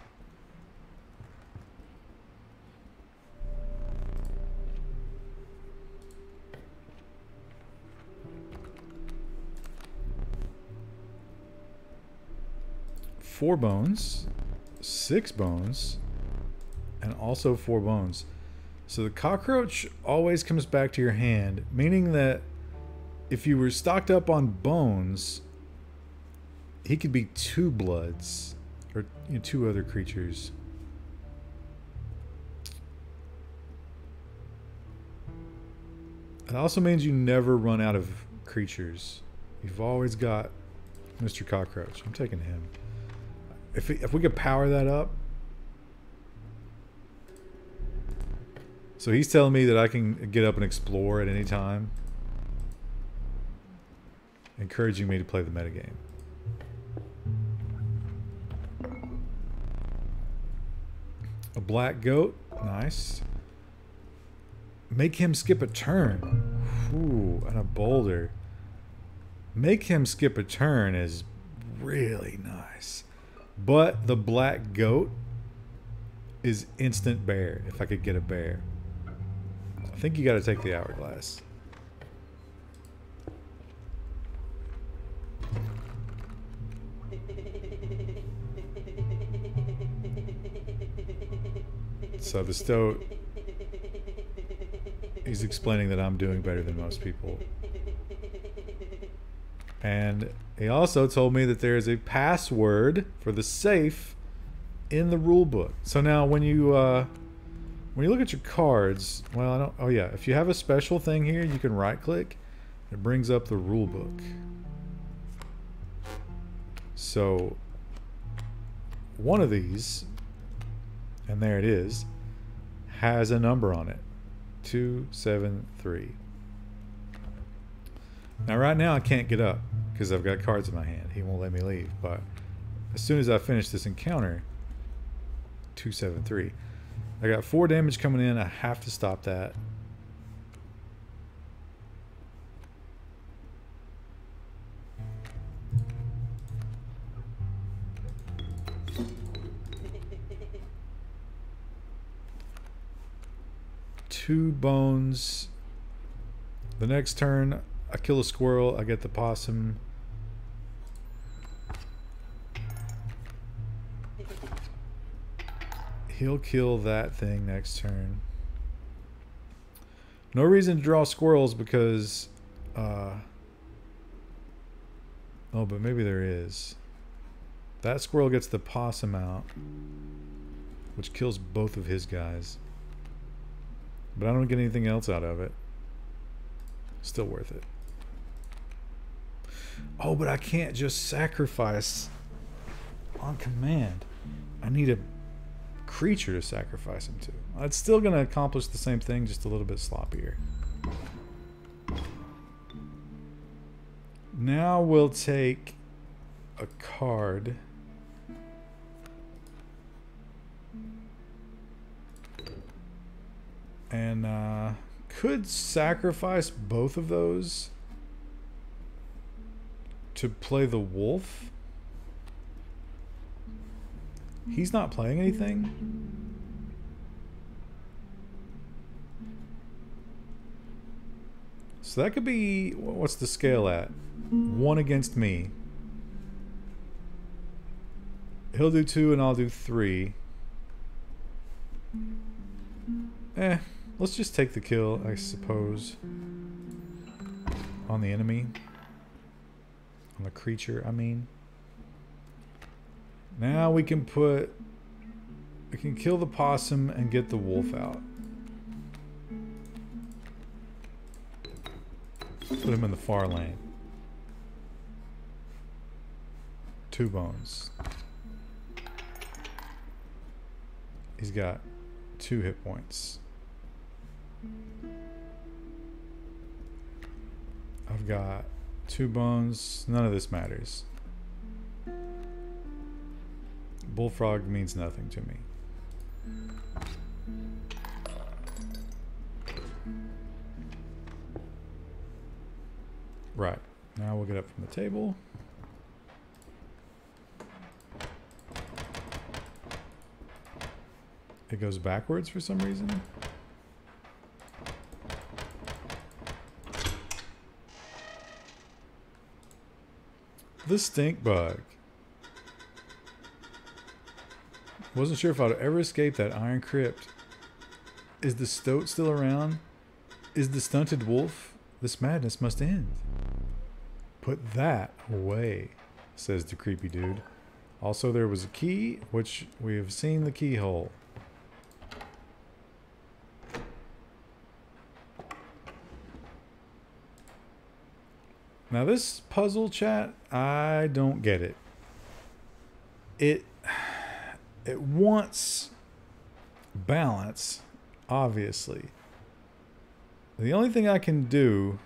Four bones, six bones, and also four bones. So the cockroach always comes back to your hand, meaning that if you were stocked up on bones, he could be two bloods or you know, two other creatures. It also means you never run out of creatures. You've always got Mr. Cockroach. I'm taking him. If we, if we could power that up. So he's telling me that I can get up and explore at any time. Encouraging me to play the metagame. A black goat. Nice. Make him skip a turn. Ooh, and a boulder. Make him skip a turn is really nice. But the black goat is instant bear if I could get a bear. I think you got to take the hourglass. So the stoat, he's explaining that I'm doing better than most people. And he also told me that there is a password for the safe in the rule book. So now when you uh, when you look at your cards, well, I don't. Oh yeah, if you have a special thing here, you can right click. It brings up the rule book. So one of these, and there it is, has a number on it. 273. Now right now I can't get up because I've got cards in my hand. He won't let me leave. But as soon as I finish this encounter, 273. I got four damage coming in. I have to stop that. Two bones The next turn, I kill a squirrel. I get the possum. He'll kill that thing next turn. No reason to draw squirrels because... Uh, oh, but maybe there is. That squirrel gets the possum out. Which kills both of his guys. But I don't get anything else out of it. Still worth it. Oh, but I can't just sacrifice on command. I need a creature to sacrifice him to. It's still going to accomplish the same thing, just a little bit sloppier. Now we'll take a card. And uh, could sacrifice both of those to play the wolf. He's not playing anything. So that could be, what's the scale at? One against me. He'll do two and I'll do three. Eh, let's just take the kill, I suppose. On the enemy. On the creature, I mean. Now we can put... We can kill the possum and get the wolf out. Put him in the far lane. Two bones. He's got two hit points. I've got two bones. None of this matters. Bullfrog means nothing to me. Right. Now we'll get up from the table. It goes backwards for some reason. The stink bug. Wasn't sure if I'd ever escape that iron crypt. Is the stoat still around? Is the stunted wolf? This madness must end. Put that away, says the creepy dude. Also, there was a key, which we have seen the keyhole. Now this puzzle chat, I don't get it. It it wants balance, obviously. The only thing I can do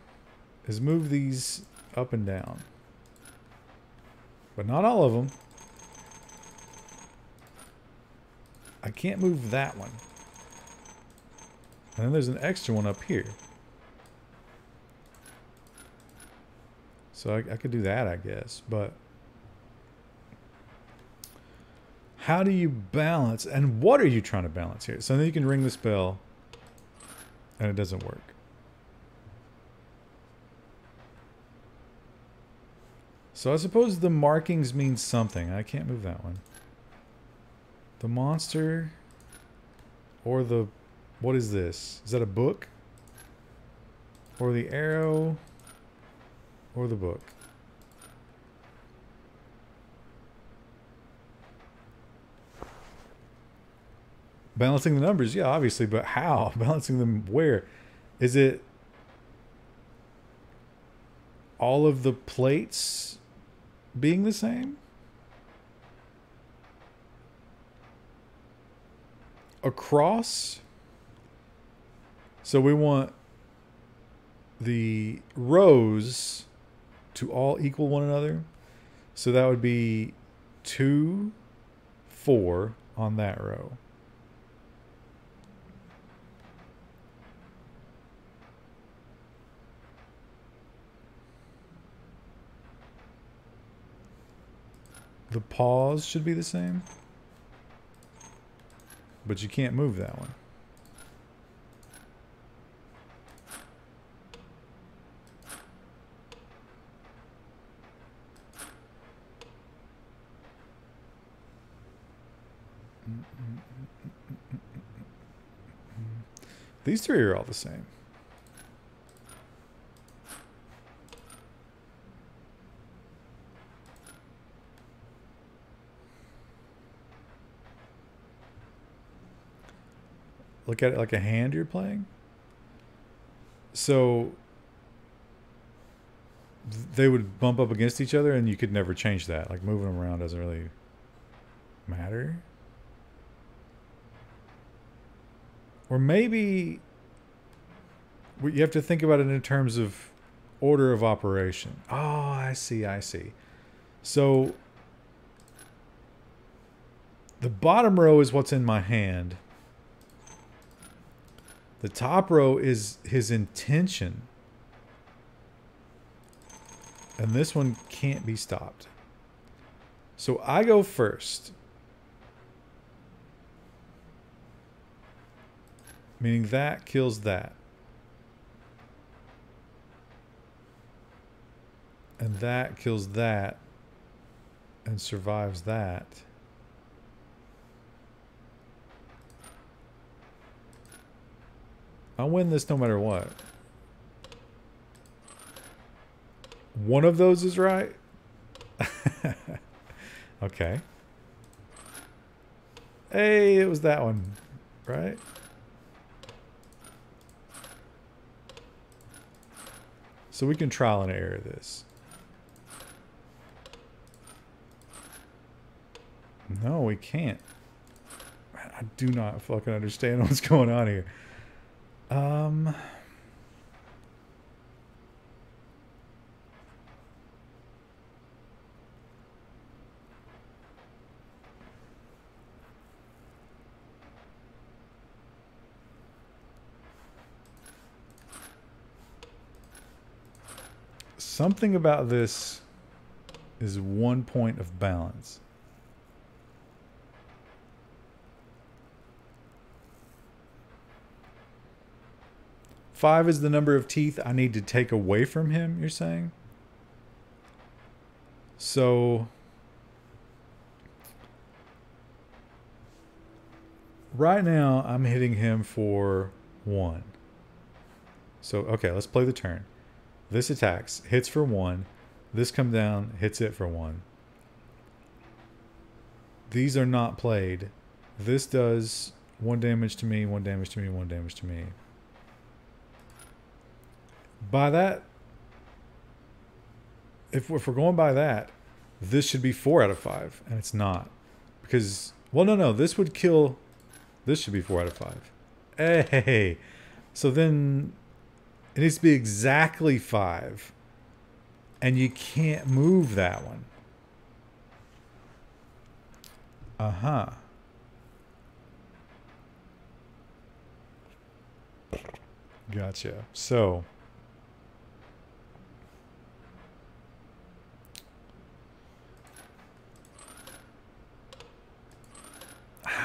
is move these up and down. But not all of them. I can't move that one. And then there's an extra one up here. So I, I could do that, I guess. But how do you balance? And what are you trying to balance here? So then you can ring this bell and it doesn't work. So I suppose the markings mean something. I can't move that one. The monster or the... What is this? Is that a book? Or the arrow? Or the book? Balancing the numbers, yeah, obviously, but how? Balancing them where? Is it all of the plates being the same? Across? So we want the rows to all equal one another. So that would be 2, 4 on that row. The paws should be the same. But you can't move that one. Mm, mm, mm, These three are all the same. Look at it like a hand you're playing. So they would bump up against each other and you could never change that. Like moving them around doesn't really matter. Or maybe you have to think about it in terms of order of operation. Oh, I see, I see. So the bottom row is what's in my hand. The top row is his intention. And this one can't be stopped. So I go first. Meaning that kills that. And that kills that. And survives that. I'll win this no matter what. One of those is right? okay. Hey, it was that one, right? So we can trial and error this. No, we can't. I do not fucking understand what's going on here. Um... Something about this is one point of balance. Five is the number of teeth I need to take away from him, you're saying? So... Right now, I'm hitting him for one. So, okay, let's play the turn. This attacks, hits for one. This come down, hits it for one. These are not played. This does one damage to me, one damage to me, one damage to me. By that, if, if we're going by that, this should be four out of five, and it's not. Because, well, no, no, this would kill, this should be four out of five. Hey, so then it needs to be exactly five. And you can't move that one. Uh-huh. Gotcha. So...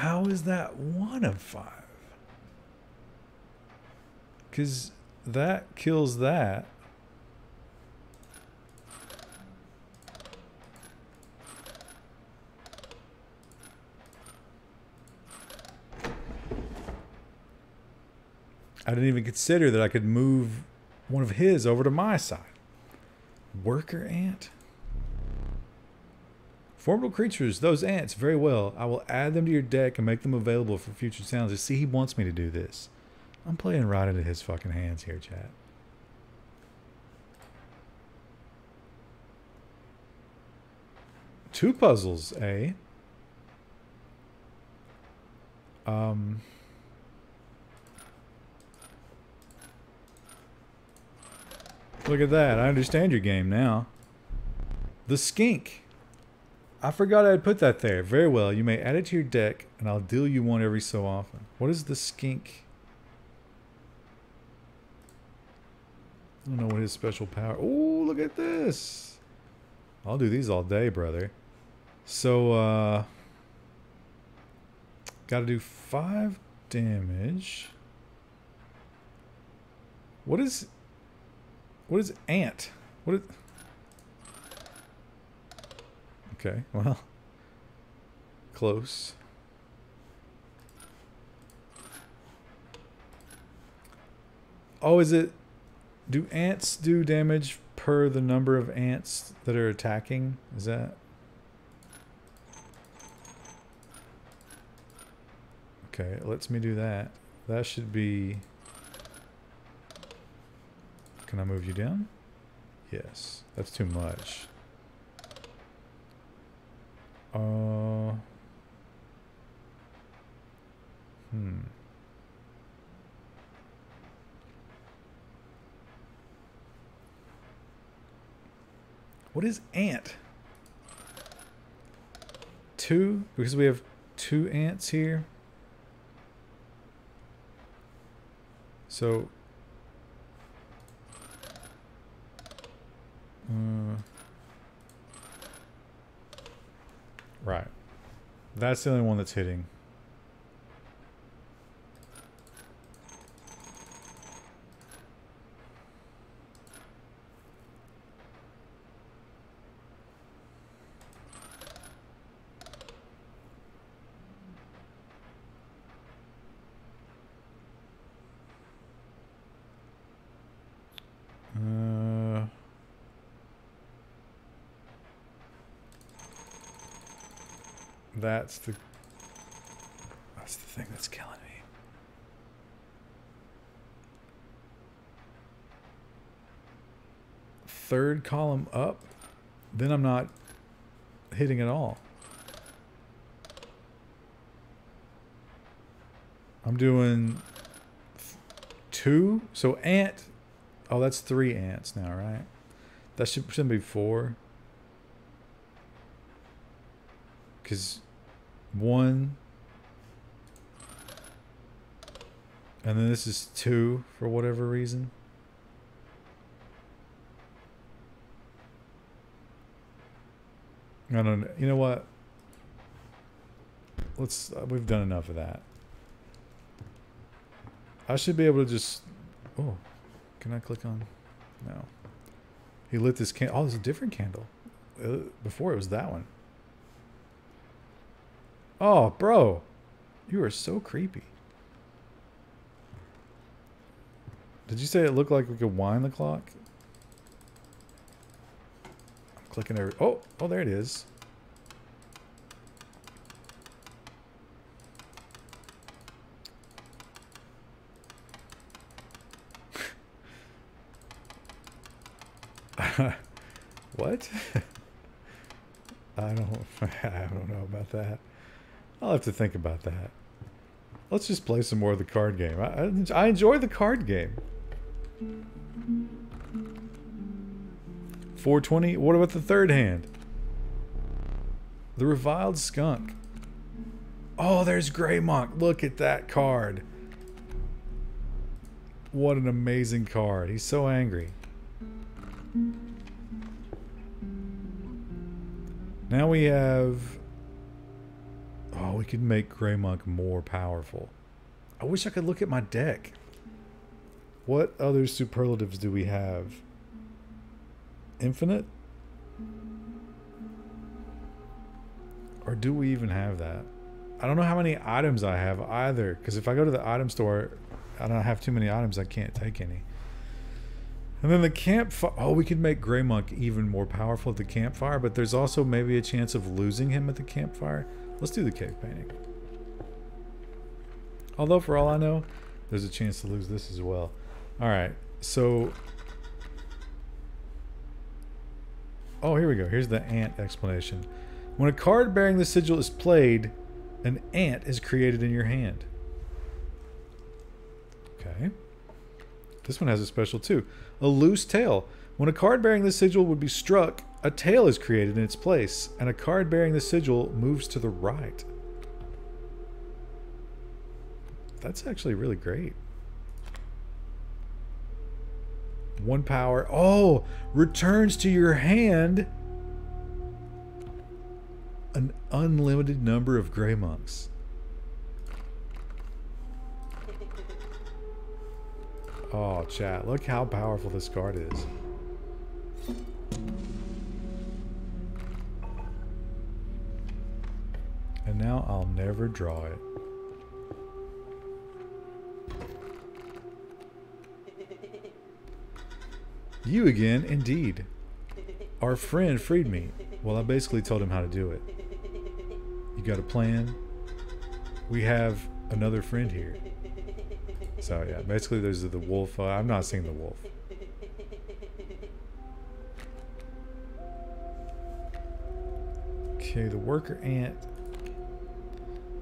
How is that one of five? Because that kills that. I didn't even consider that I could move one of his over to my side. Worker ant? Formidable creatures, those ants, very well. I will add them to your deck and make them available for future challenges. See, he wants me to do this. I'm playing right into his fucking hands here, chat. Two puzzles, eh? Um... Look at that. I understand your game now. The skink. I forgot I'd put that there. Very well. You may add it to your deck, and I'll deal you one every so often. What is the skink? I don't know what his special power... Oh, look at this. I'll do these all day, brother. So, uh... Gotta do five damage. What is... What is ant? What is... Okay, well. Close. Oh, is it... Do ants do damage per the number of ants that are attacking? Is that... Okay, it lets me do that. That should be... Can I move you down? Yes. That's too much. Uh... Hmm. What is ant? Two? Because we have two ants here. So... Uh, right. That's the only one that's hitting. Uh, that's the that's the thing that's killing me. Third column up, then I'm not hitting at all. I'm doing two. So ant Oh, that's three ants now, right? That should, shouldn't be four. Because one. And then this is two for whatever reason. I don't know. You know what? Let's. Uh, we've done enough of that. I should be able to just. Oh. Can I click on? No. He lit this candle. Oh, there's a different candle. Uh, before it was that one. Oh, bro. You are so creepy. Did you say it looked like we could wind the clock? I'm clicking every... Oh, oh, there it is. what? I don't I don't know about that. I'll have to think about that. Let's just play some more of the card game. I, I enjoy the card game. 420. What about the third hand? The Reviled Skunk. Oh, there's Greymonk. Look at that card. What an amazing card. He's so angry. Now we have... Could make Greymonk more powerful. I wish I could look at my deck. What other superlatives do we have? Infinite? Or do we even have that? I don't know how many items I have either. Because if I go to the item store, I don't have too many items. I can't take any. And then the campfire. Oh, we could make Greymonk even more powerful at the campfire, but there's also maybe a chance of losing him at the campfire. Let's do the cave painting. Although, for all I know, there's a chance to lose this as well. Alright, so... Oh, here we go. Here's the ant explanation. When a card bearing the sigil is played, an ant is created in your hand. Okay. This one has a special too. A loose tail. When a card bearing the sigil would be struck, a tail is created in its place, and a card bearing the sigil moves to the right. That's actually really great. One power. Oh, returns to your hand an unlimited number of Greymonks. Oh, chat, look how powerful this card is. And now I'll never draw it. You again, indeed. Our friend freed me. Well, I basically told him how to do it. You got a plan? We have another friend here. So yeah, basically there's the wolf. Uh, I'm not seeing the wolf. Okay, the worker ant.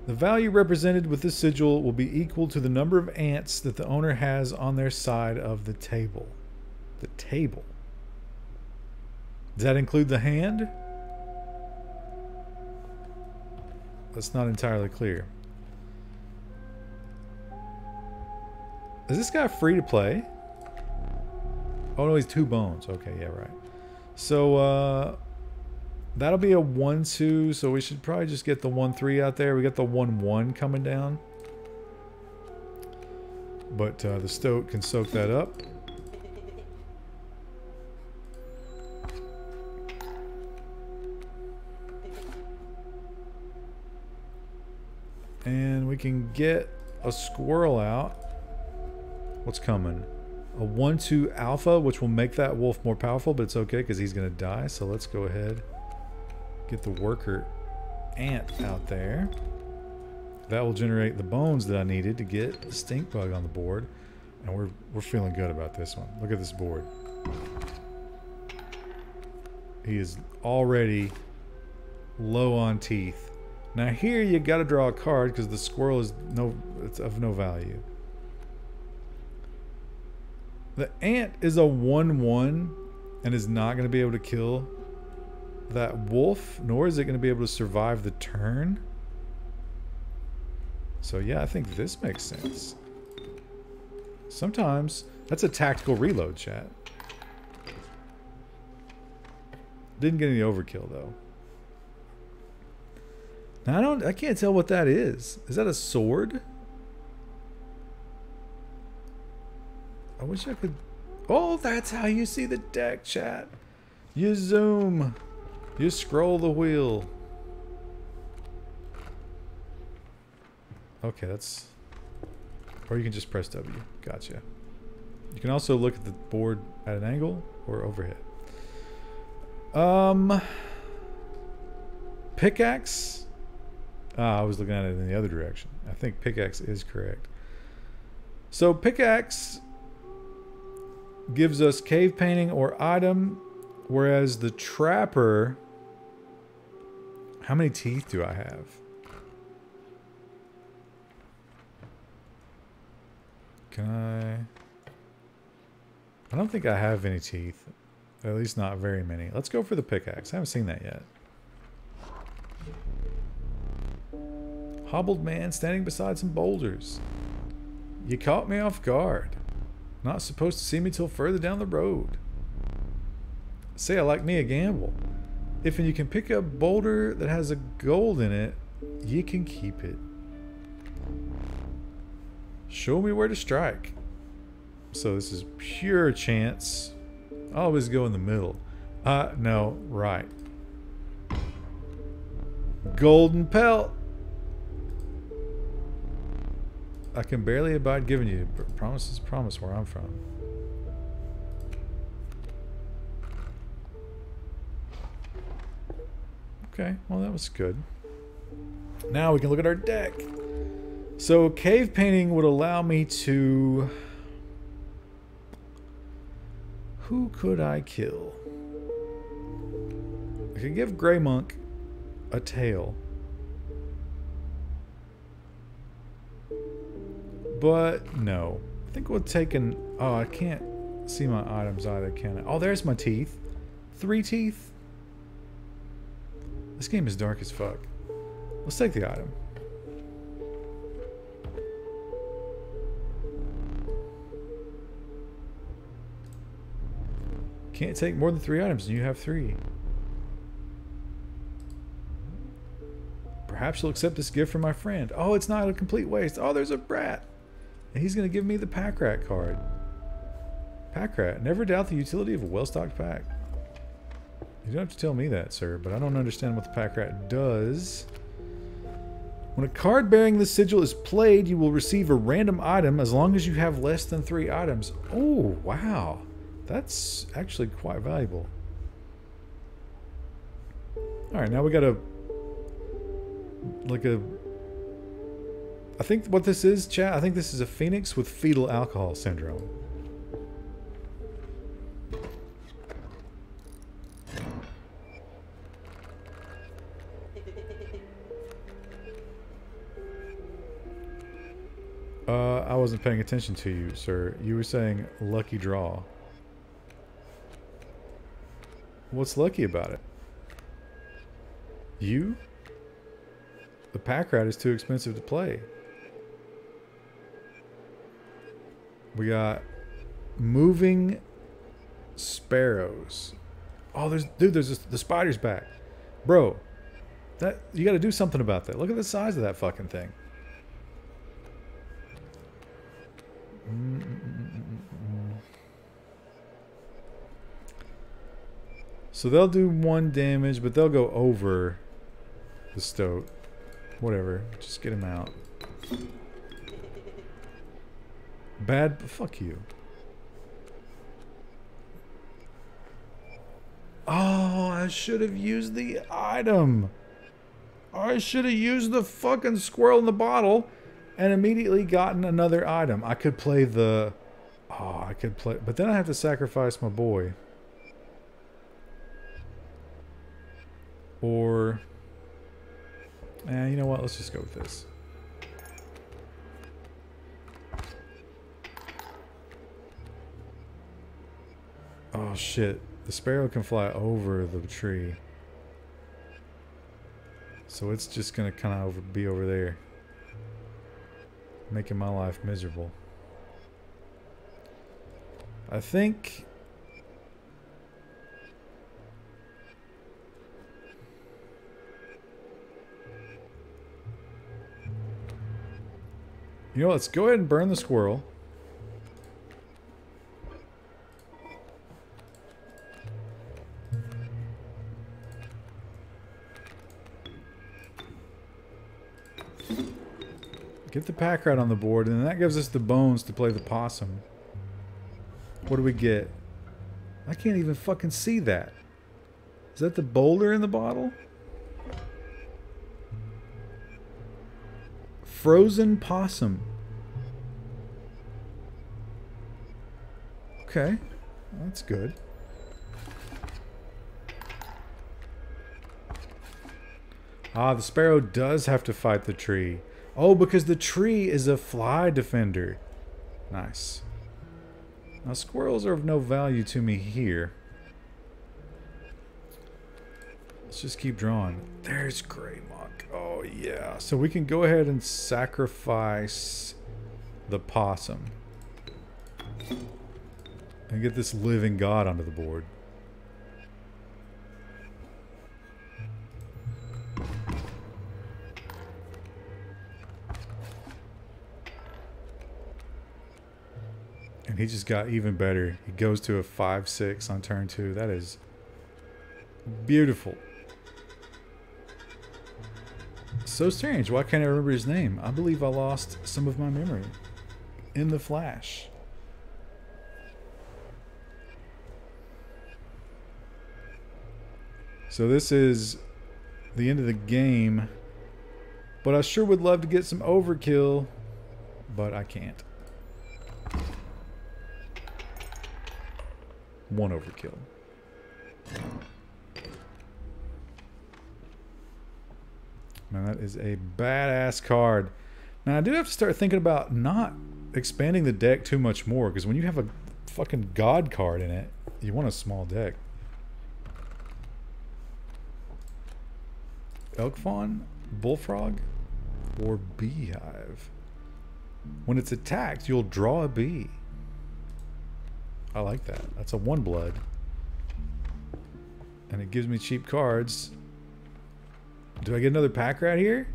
The value represented with this sigil will be equal to the number of ants that the owner has on their side of the table. The table. Does that include the hand? That's not entirely clear. Is this guy free to play? Oh no, he's two bones. Okay, yeah, right. So, uh, that'll be a 1-2, so we should probably just get the 1-3 out there. We got the 1-1 coming down. But uh, the stoat can soak that up. And we can get a squirrel out. What's coming? A 1-2 alpha, which will make that wolf more powerful, but it's okay because he's going to die. So let's go ahead. Get the worker ant out there. That will generate the bones that I needed to get the stink bug on the board. And we're, we're feeling good about this one. Look at this board. He is already low on teeth. Now here you got to draw a card because the squirrel is no it's of no value. The ant is a 1-1 and is not going to be able to kill that wolf, nor is it going to be able to survive the turn. So yeah, I think this makes sense. Sometimes that's a tactical reload, chat. Didn't get any overkill though. Now I don't I can't tell what that is. Is that a sword? I wish I could Oh, that's how you see the deck, chat. You zoom. You scroll the wheel. Okay, that's... Or you can just press W. Gotcha. You can also look at the board at an angle or overhead. Um... Pickaxe? Ah, I was looking at it in the other direction. I think pickaxe is correct. So pickaxe gives us cave painting or item, whereas the trapper how many teeth do I have? Can I... I don't think I have any teeth. At least not very many. Let's go for the pickaxe. I haven't seen that yet. Hobbled man standing beside some boulders. You caught me off guard. Not supposed to see me till further down the road. Say I like me a gamble. If you can pick a boulder that has a gold in it, you can keep it. Show me where to strike. So this is pure chance. I always go in the middle. Uh, no, right. Golden pelt. I can barely abide giving you. Promises promise where I'm from. Okay, well that was good. Now we can look at our deck. So cave painting would allow me to... Who could I kill? I could give Grey Monk a tail. But no. I think we'll take an... Oh, I can't see my items either, can I? Oh, there's my teeth. Three teeth? This game is dark as fuck. Let's take the item. Can't take more than three items and you have three. Perhaps you'll accept this gift from my friend. Oh, it's not a complete waste. Oh, there's a brat. And he's going to give me the pack rat card. Pack rat. Never doubt the utility of a well-stocked pack. You don't have to tell me that, sir, but I don't understand what the pack rat does. When a card bearing the sigil is played, you will receive a random item as long as you have less than three items. Oh, wow. That's actually quite valuable. All right, now we got a like a. I think what this is, chat. I think this is a phoenix with fetal alcohol syndrome. Uh, I wasn't paying attention to you, sir. You were saying lucky draw. What's lucky about it? You? The pack rat is too expensive to play. We got moving sparrows. Oh, there's dude. There's the spider's back, bro. That you got to do something about that. Look at the size of that fucking thing. So they'll do one damage, but they'll go over the stoat. Whatever. Just get him out. Bad. Fuck you. Oh, I should have used the item. I should have used the fucking squirrel in the bottle and immediately gotten another item. I could play the... Oh, I could play... But then I have to sacrifice my boy. Or... Eh, you know what? Let's just go with this. Oh shit. The sparrow can fly over the tree. So it's just gonna kind of be over there. Making my life miserable. I think You know, let's go ahead and burn the squirrel. Get the pack rat on the board, and then that gives us the bones to play the possum. What do we get? I can't even fucking see that. Is that the boulder in the bottle? Frozen possum. Okay. That's good. Ah, the sparrow does have to fight the tree. Oh, because the tree is a fly defender. Nice. Now, squirrels are of no value to me here. Let's just keep drawing. There's Grey Monk. Oh, yeah. So we can go ahead and sacrifice the possum. And get this living god onto the board. He just got even better. He goes to a 5-6 on turn 2. That is beautiful. So strange. Why can't I remember his name? I believe I lost some of my memory in the flash. So this is the end of the game. But I sure would love to get some overkill. But I can't. One overkill. Man, that is a badass card. Now, I do have to start thinking about not expanding the deck too much more, because when you have a fucking god card in it, you want a small deck. elk fawn, bullfrog, or beehive. When it's attacked, you'll draw a bee. I like that. That's a one blood. And it gives me cheap cards. Do I get another pack right here?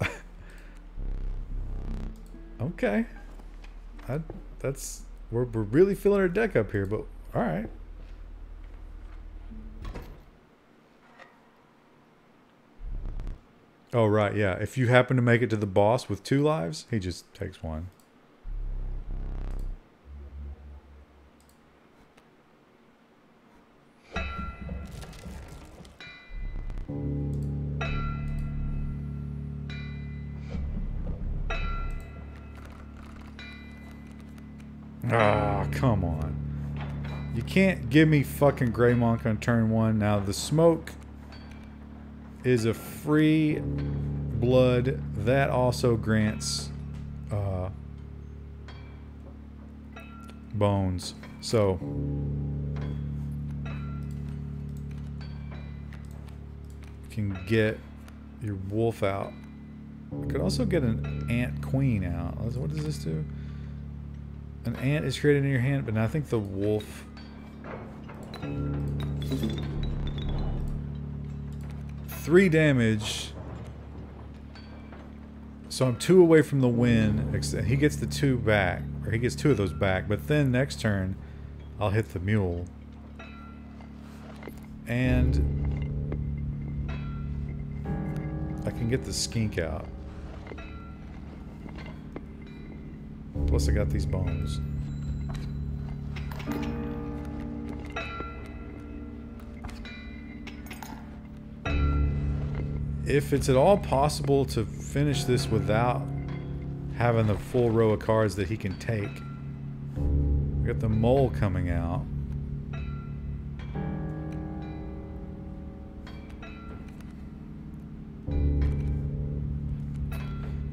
okay. I, that's we're, we're really filling our deck up here, but alright. Oh, right, yeah. If you happen to make it to the boss with two lives, he just takes one. Ah, come on. You can't give me fucking Greymonk on turn one. Now, the smoke is a free blood that also grants uh, bones. So, can get your wolf out. I could also get an ant queen out. What does this do? An ant is created in your hand, but I think the wolf three damage. So I'm two away from the win. He gets the two back, or he gets two of those back. But then next turn, I'll hit the mule. And I can get the skink out. Plus I got these bones. If it's at all possible to finish this without having the full row of cards that he can take. We got the mole coming out.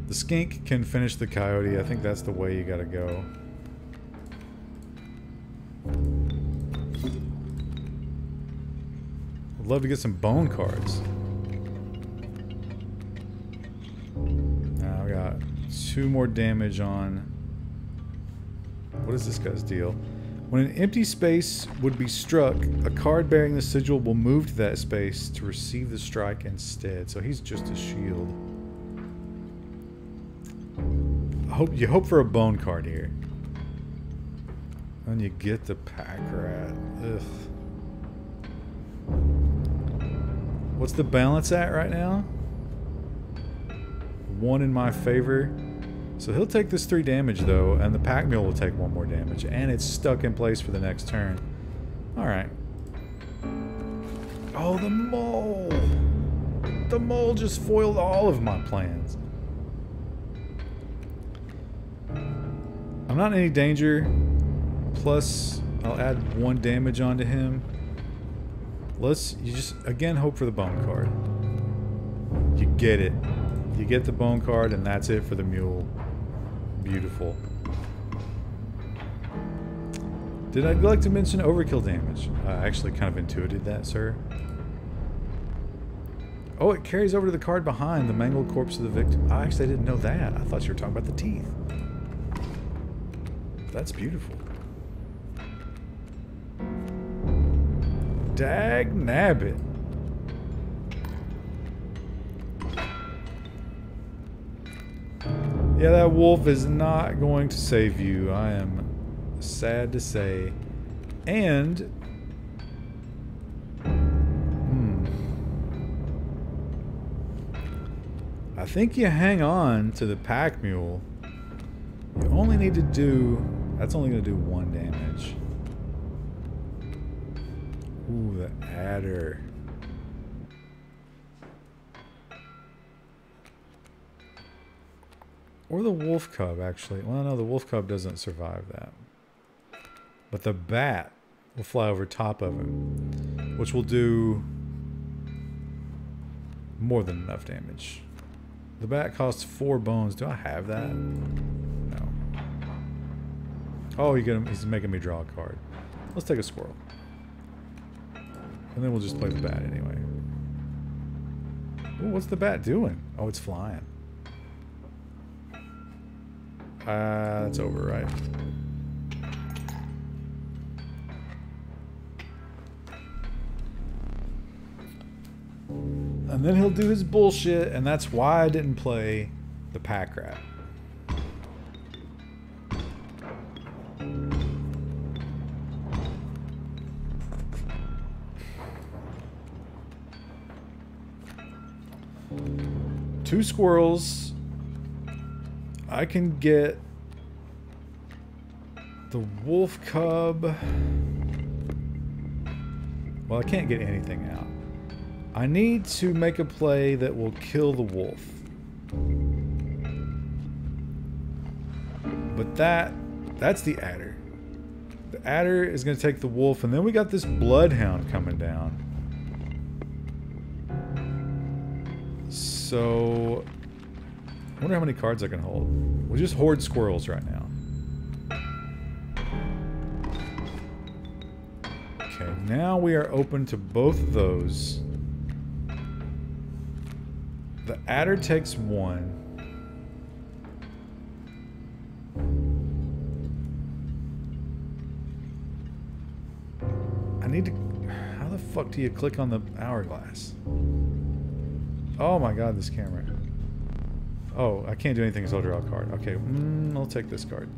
The skink can finish the coyote. I think that's the way you gotta go. I'd love to get some bone cards. Two more damage on... What is this guy's deal? When an empty space would be struck, a card bearing the sigil will move to that space to receive the strike instead. So he's just a shield. I hope you hope for a bone card here. And you get the pack rat. Ugh. What's the balance at right now? One in my favor. So he'll take this 3 damage though, and the pack mule will take 1 more damage, and it's stuck in place for the next turn. Alright. Oh, the mole! The mole just foiled all of my plans. I'm not in any danger. Plus, I'll add 1 damage onto him. Let's, you just, again, hope for the bone card. You get it. You get the bone card, and that's it for the mule. Beautiful. Did I like to mention overkill damage? I actually kind of intuited that, sir. Oh, it carries over to the card behind the mangled corpse of the victim. I actually didn't know that. I thought you were talking about the teeth. That's beautiful. Dag nabbit. Yeah, that wolf is not going to save you. I am sad to say. And... Hmm. I think you hang on to the pack mule. You only need to do... That's only going to do one damage. Ooh, the adder. Or the wolf cub, actually. Well, no, the wolf cub doesn't survive that. But the bat will fly over top of him, which will do more than enough damage. The bat costs four bones. Do I have that? No. Oh, you get him. He's making me draw a card. Let's take a squirrel. And then we'll just play the bat anyway. Ooh, what's the bat doing? Oh, it's flying. Uh, that's over, right? And then he'll do his bullshit, and that's why I didn't play the pack rat. two squirrels. I can get the wolf cub. Well, I can't get anything out. I need to make a play that will kill the wolf. But that, that's the adder. The adder is going to take the wolf, and then we got this bloodhound coming down. So, I wonder how many cards I can hold. We'll just hoard squirrels right now. Okay, now we are open to both of those. The adder takes one. I need to... How the fuck do you click on the hourglass? Oh my god, this camera. Oh, I can't do anything until I draw a card. Okay, mm, I'll take this card.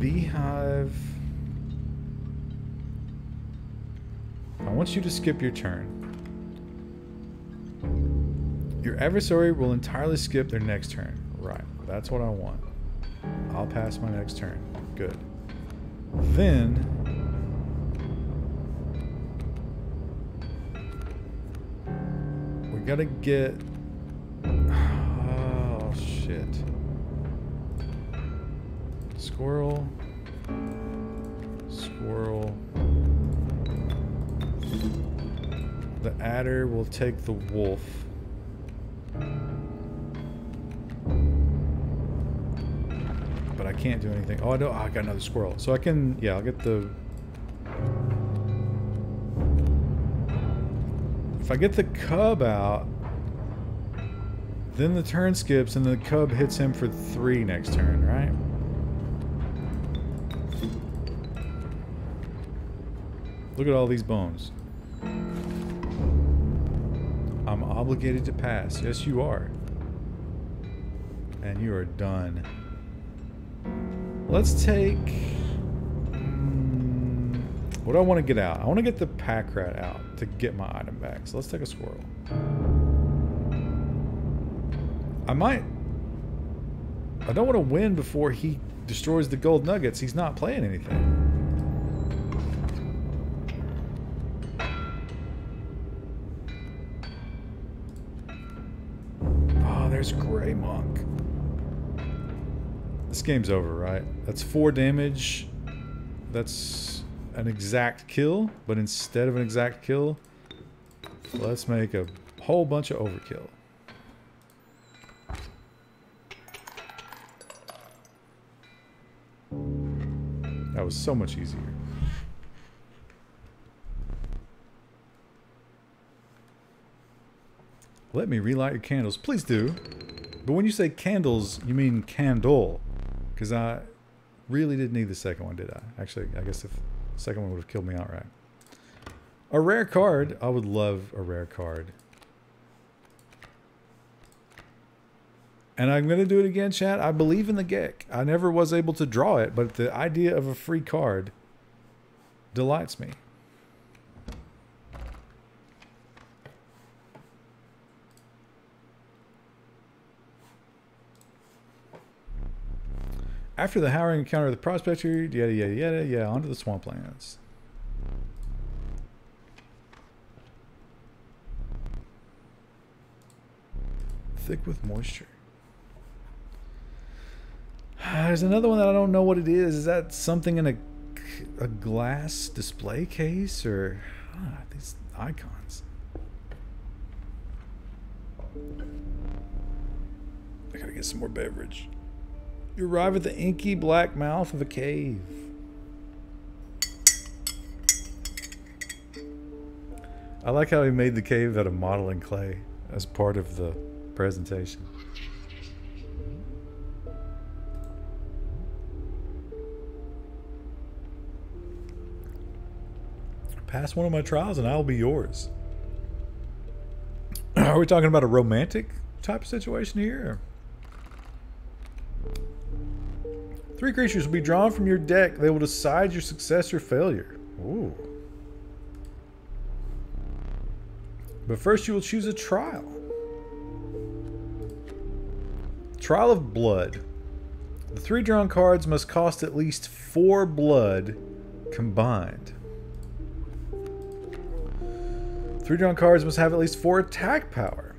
Beehive... I want you to skip your turn. Your adversary will entirely skip their next turn. Right, that's what I want. I'll pass my next turn. Good. Then... We gotta get... Squirrel. Squirrel. The adder will take the wolf. But I can't do anything. Oh, I. Oh, I got another squirrel. So I can. Yeah, I'll get the. If I get the cub out, then the turn skips and the cub hits him for three next turn, right? Look at all these bones. I'm obligated to pass. Yes, you are. And you are done. Let's take... Mm, what do I want to get out? I want to get the pack rat out to get my item back. So let's take a squirrel. I might... I don't want to win before he destroys the gold nuggets. He's not playing anything. Ah, there's Grey Monk. This game's over, right? That's four damage. That's an exact kill, but instead of an exact kill, let's make a whole bunch of overkill. So much easier. Let me relight your candles. Please do. But when you say candles, you mean candle. Because I really didn't need the second one, did I? Actually, I guess if the second one would have killed me outright. A rare card. I would love a rare card. And I'm going to do it again, Chad. I believe in the Geck. I never was able to draw it, but the idea of a free card delights me. After the harrowing encounter with the prospector, yada yada yada, yeah, onto the swamplands. Thick with moisture. There's another one that I don't know what it is. Is that something in a, a glass display case or ah, these icons? I gotta get some more beverage. You arrive at the inky black mouth of a cave. I like how he made the cave out of modeling clay as part of the presentation. Pass one of my trials and I'll be yours. Are we talking about a romantic type of situation here? Three creatures will be drawn from your deck. They will decide your success or failure. Ooh. But first you will choose a trial. Trial of Blood. The three drawn cards must cost at least four blood combined. Three drawn cards must have at least four attack power.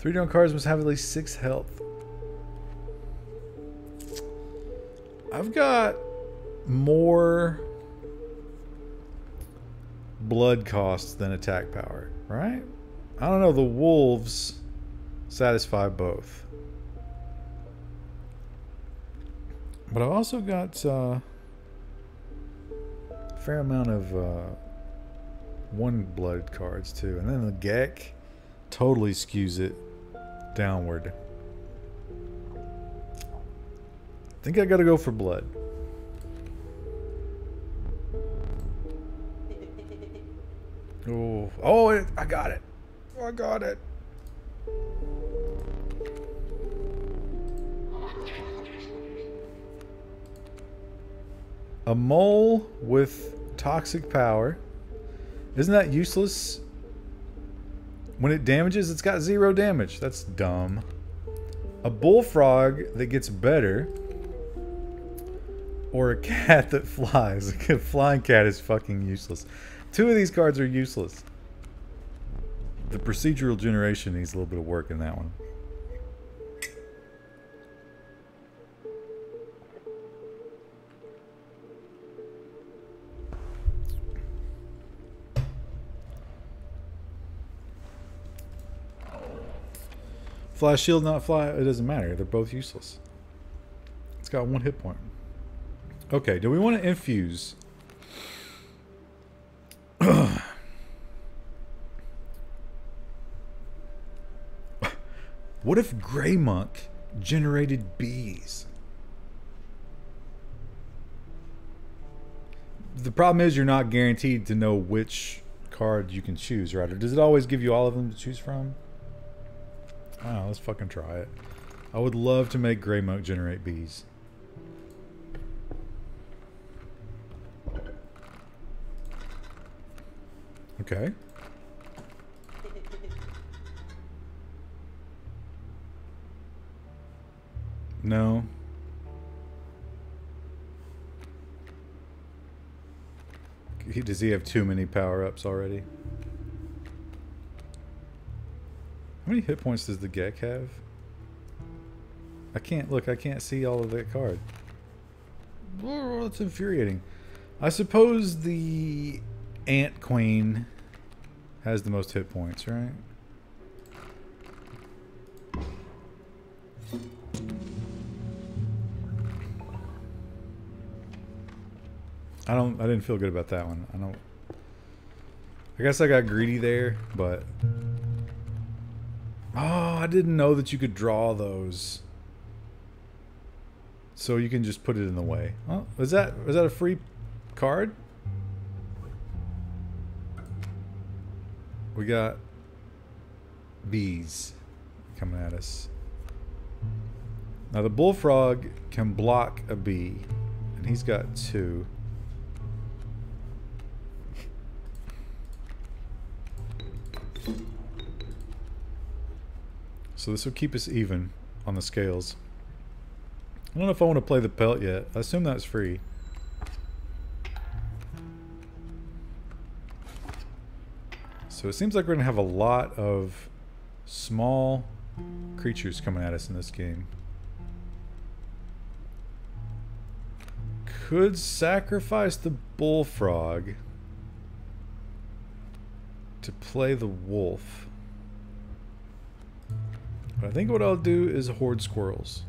Three drawn cards must have at least six health. I've got more blood costs than attack power, right? I don't know. The wolves satisfy both. But I've also got uh, a fair amount of uh, one blood cards too. And then the Geck totally skews it downward. I think I gotta go for blood. Oh, oh, I got it. I got it. A mole with toxic power. Isn't that useless? When it damages, it's got zero damage. That's dumb. A bullfrog that gets better. Or a cat that flies. A flying cat is fucking useless. Two of these cards are useless. The procedural generation needs a little bit of work in that one. Fly shield, not fly, it doesn't matter. They're both useless. It's got one hit point. Okay, do we want to infuse? what if Grey Monk generated bees? The problem is you're not guaranteed to know which card you can choose, right? Or does it always give you all of them to choose from? Wow, let's fucking try it. I would love to make Grey Monk generate bees. Okay. No. Does he have too many power-ups already? How many hit points does the Geck have? I can't, look, I can't see all of that card. That's infuriating. I suppose the Ant Queen has the most hit points, right? I don't I didn't feel good about that one. I don't I guess I got greedy there, but Oh, I didn't know that you could draw those. So you can just put it in the way. Oh, is that is that a free card? We got bees coming at us. Now the bullfrog can block a bee, and he's got two. So this will keep us even on the scales. I don't know if I want to play the pelt yet. I assume that's free. So it seems like we're going to have a lot of small creatures coming at us in this game. Could sacrifice the bullfrog to play the wolf. But I think what I'll do is hoard squirrels.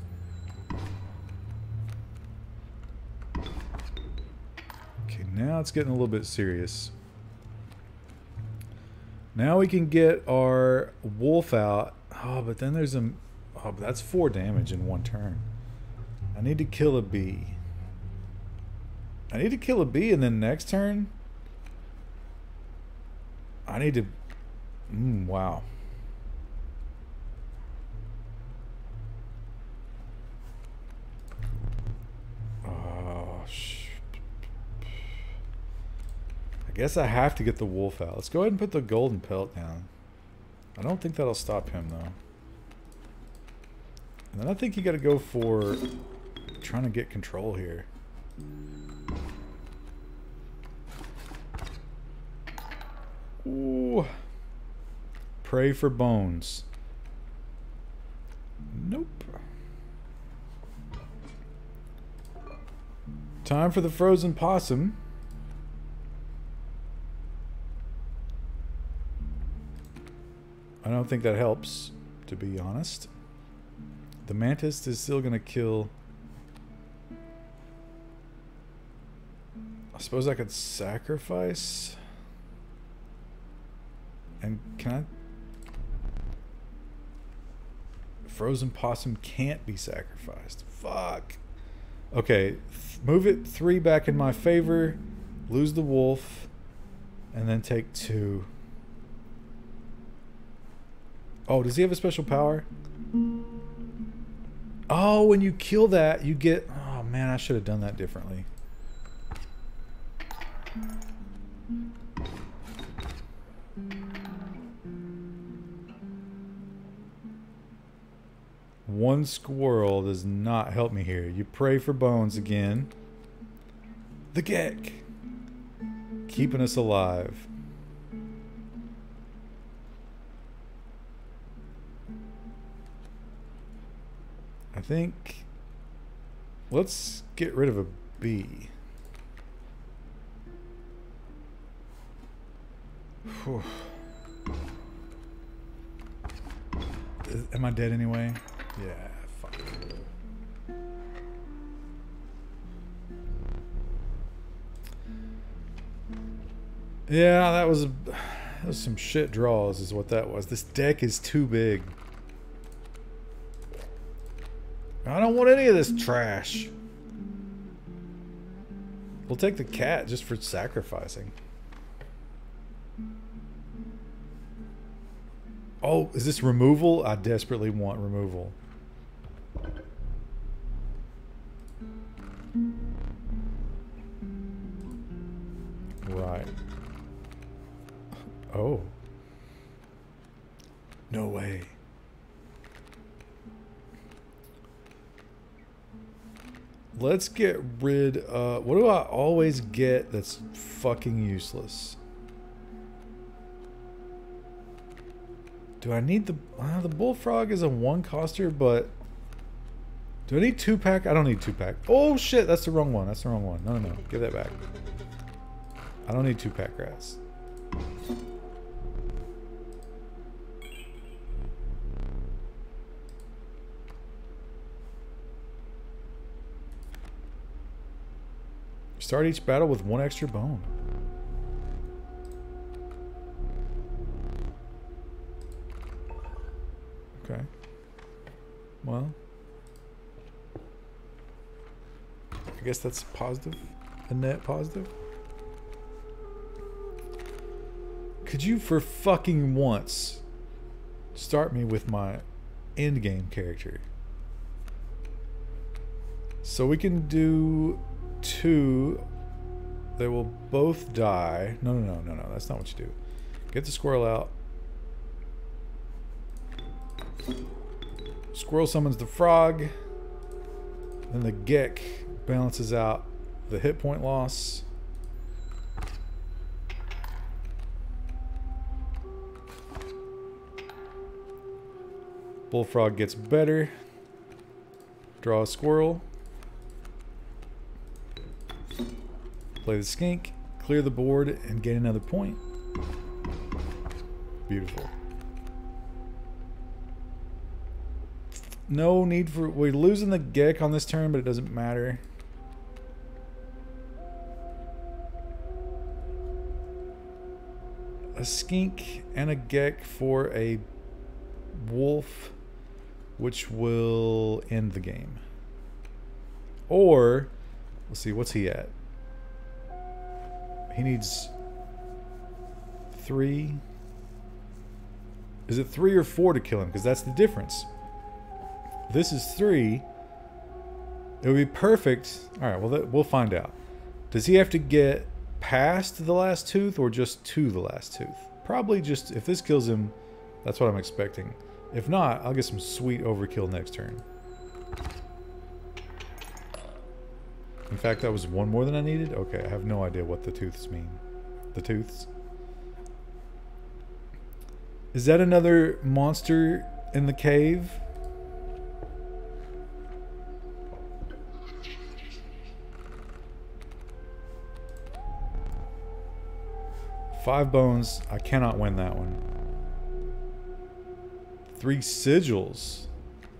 Okay, now it's getting a little bit serious. Now we can get our wolf out. Oh, but then there's a... Oh, that's four damage in one turn. I need to kill a bee. I need to kill a bee and then next turn... I need to... Mm, wow. Guess I have to get the wolf out. Let's go ahead and put the golden pelt down. I don't think that'll stop him, though. And then I think you got to go for trying to get control here. Ooh. Pray for bones. Nope. Time for the frozen possum. I don't think that helps, to be honest. The mantis is still going to kill... I suppose I could sacrifice... And can I... Frozen possum can't be sacrificed. Fuck. Okay, move it three back in my favor, lose the wolf, and then take two. Oh, does he have a special power? Oh, when you kill that, you get... Oh, man, I should have done that differently. One squirrel does not help me here. You pray for bones again. The Geck. Keeping us alive. I think... Let's get rid of a bee. Am I dead anyway? Yeah, fuck. Yeah, that was, that was some shit draws is what that was. This deck is too big. I don't want any of this trash. We'll take the cat just for sacrificing. Oh, is this removal? I desperately want removal. Right. Oh. No way. Let's get rid of... What do I always get that's fucking useless? Do I need the... Uh, the bullfrog is a one-coster, but... Do I need two-pack? I don't need two-pack. Oh, shit! That's the wrong one. That's the wrong one. No, no, no. Give that back. I don't need two-pack grass. Start each battle with one extra bone. Okay. Well. I guess that's positive. A net positive. Could you for fucking once start me with my end game character? So we can do two. They will both die. No, no, no, no, no. That's not what you do. Get the squirrel out. Squirrel summons the frog. Then the Geck balances out the hit point loss. Bullfrog gets better. Draw a squirrel. Play the skink, clear the board, and gain another point. Beautiful. No need for... We're losing the Geck on this turn, but it doesn't matter. A skink and a Geck for a wolf, which will end the game. Or, let's see, what's he at? He needs three. Is it three or four to kill him? Because that's the difference. This is three. It would be perfect. All right, well, we'll find out. Does he have to get past the last tooth or just to the last tooth? Probably just, if this kills him, that's what I'm expecting. If not, I'll get some sweet overkill next turn. In fact, that was one more than I needed? Okay, I have no idea what the tooths mean. The tooths? Is that another monster in the cave? Five bones. I cannot win that one. Three sigils.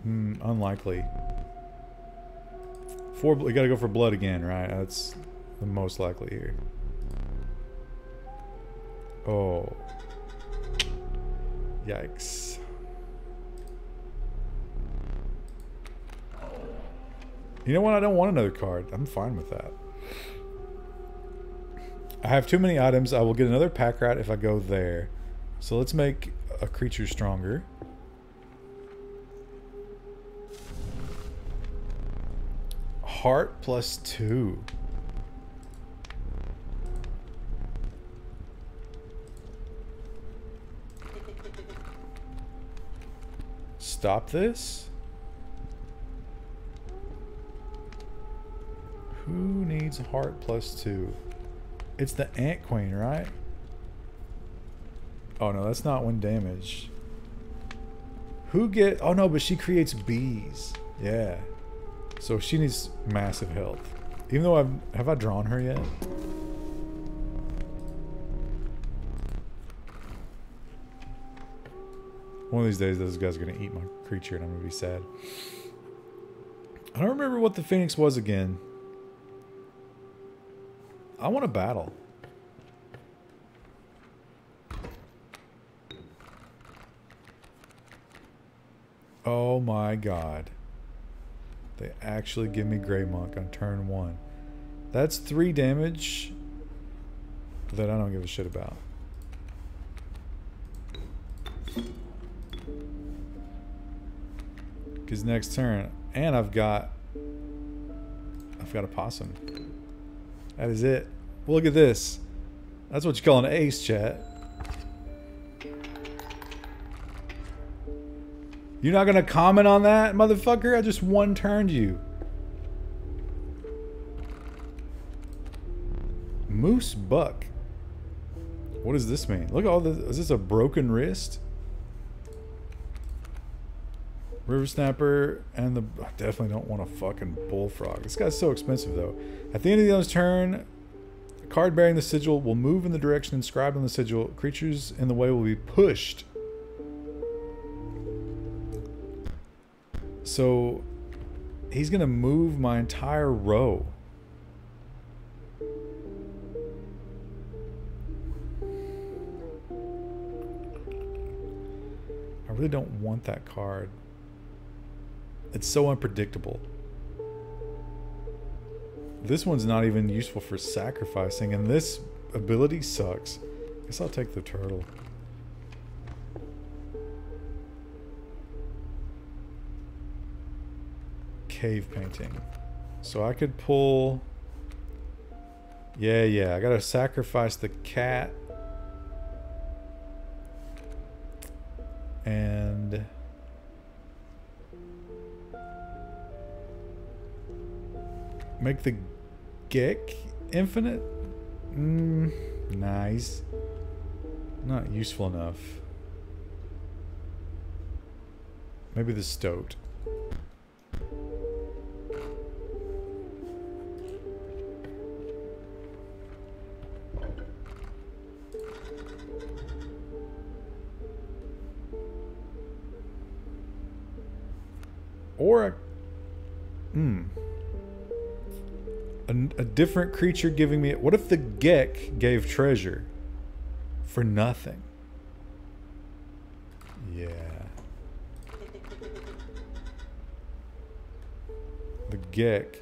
Hmm, unlikely. Four. We gotta go for blood again, right? That's the most likely here. Oh. Yikes. You know what? I don't want another card. I'm fine with that. I have too many items. I will get another pack rat if I go there. So let's make a creature stronger. Heart plus two. Stop this? Who needs heart plus two? It's the Ant Queen, right? Oh no, that's not one damage. Who get... Oh no, but she creates bees. Yeah. So she needs massive health. Even though I've... Have I drawn her yet? One of these days, those guys are going to eat my creature and I'm going to be sad. I don't remember what the Phoenix was again. I want to battle. Oh my god. They actually give me Grey Monk on turn one. That's three damage that I don't give a shit about. Because next turn, and I've got, I've got a possum. That is it. Look at this. That's what you call an ace, chat. You're not gonna comment on that, motherfucker? I just one-turned you. Moose Buck. What does this mean? Look at all this. Is this a broken wrist? River Snapper and the... I definitely don't want a fucking Bullfrog. This guy's so expensive, though. At the end of the other's turn, a card bearing the sigil will move in the direction inscribed on the sigil. Creatures in the way will be pushed. So, he's going to move my entire row. I really don't want that card. It's so unpredictable. This one's not even useful for sacrificing, and this ability sucks. I Guess I'll take the turtle. Cave painting. So I could pull... Yeah, yeah, I gotta sacrifice the cat. And... Make the Geck infinite? Mm, nice. Not useful enough. Maybe the Stoat. Different creature giving me. What if the Geck gave treasure for nothing? Yeah. The Geck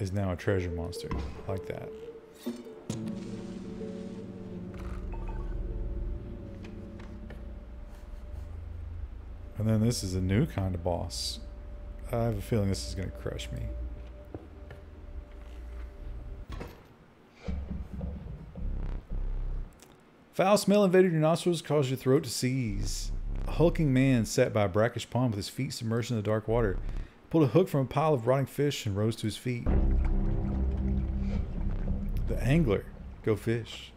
is now a treasure monster. like that. And then this is a new kind of boss. I have a feeling this is going to crush me. Foul smell invaded your nostrils, caused your throat to seize. A hulking man sat by a brackish pond with his feet submerged in the dark water. pulled a hook from a pile of rotting fish and rose to his feet. The angler. Go fish.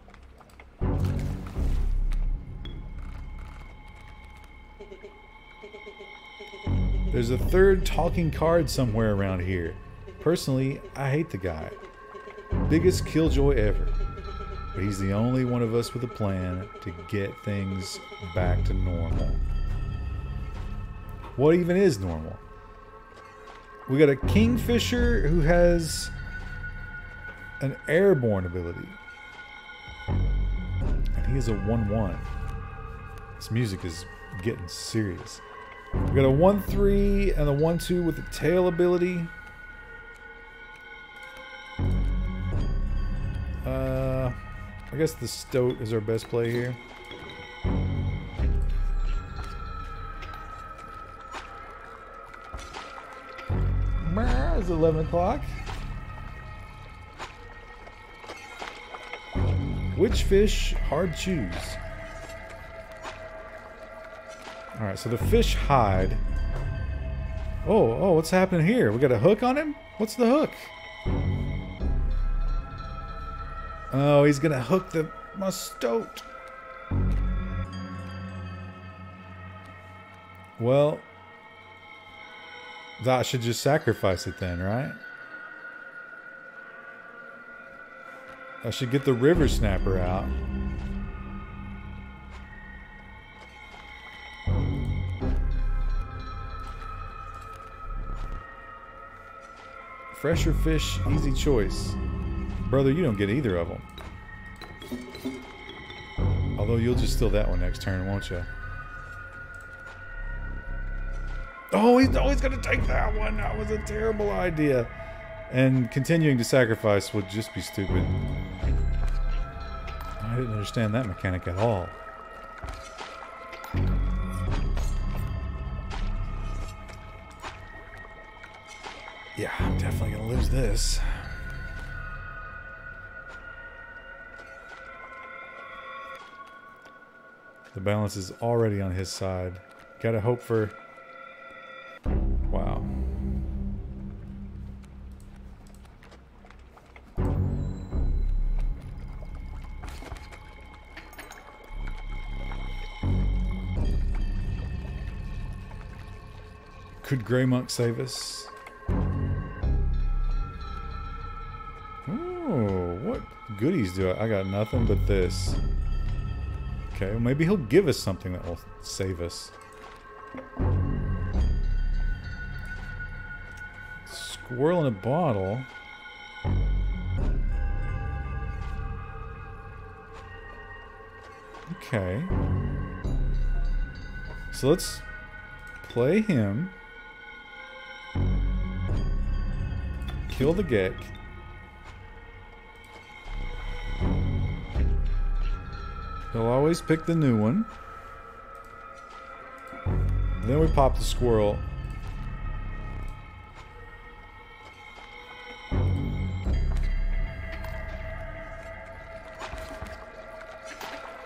There's a third talking card somewhere around here. Personally, I hate the guy. Biggest killjoy ever. But he's the only one of us with a plan to get things back to normal. What even is normal? We got a kingfisher who has an airborne ability. And he is a 1-1. This music is getting serious. We got a 1-3 and a 1-2 with a tail ability. I guess the Stoat is our best play here. It's 11 o'clock. Which fish hard choose? Alright, so the fish hide. Oh, oh, what's happening here? We got a hook on him? What's the hook? Oh, he's gonna hook the mustote. Well, that should just sacrifice it then, right? I should get the river snapper out. Fresher fish, easy choice. Brother, you don't get either of them. Although you'll just steal that one next turn, won't you? Oh, he's always going to take that one. That was a terrible idea. And continuing to sacrifice would just be stupid. I didn't understand that mechanic at all. Yeah, I'm definitely going to lose this. The balance is already on his side. Gotta hope for... Wow. Could Grey Monk save us? Oh, what goodies do I? I got nothing but this. Okay, maybe he'll give us something that will save us. Squirrel in a bottle. Okay. So let's play him. Kill the Geck. He'll always pick the new one. Then we pop the squirrel.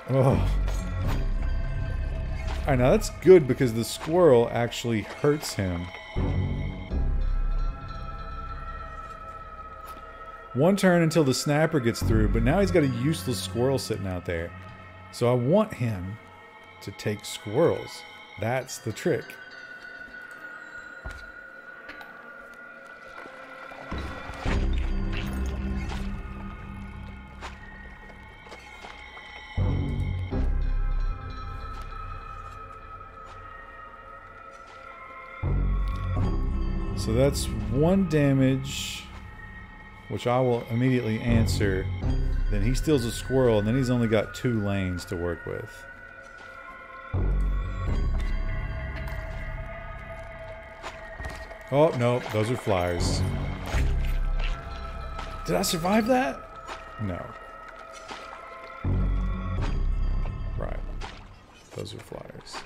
Oh. Alright, now that's good because the squirrel actually hurts him. One turn until the snapper gets through, but now he's got a useless squirrel sitting out there. So I want him to take squirrels. That's the trick. So that's one damage, which I will immediately answer. Then he steals a squirrel, and then he's only got two lanes to work with. Oh, no, those are flyers. Did I survive that? No. Right. Those are flyers.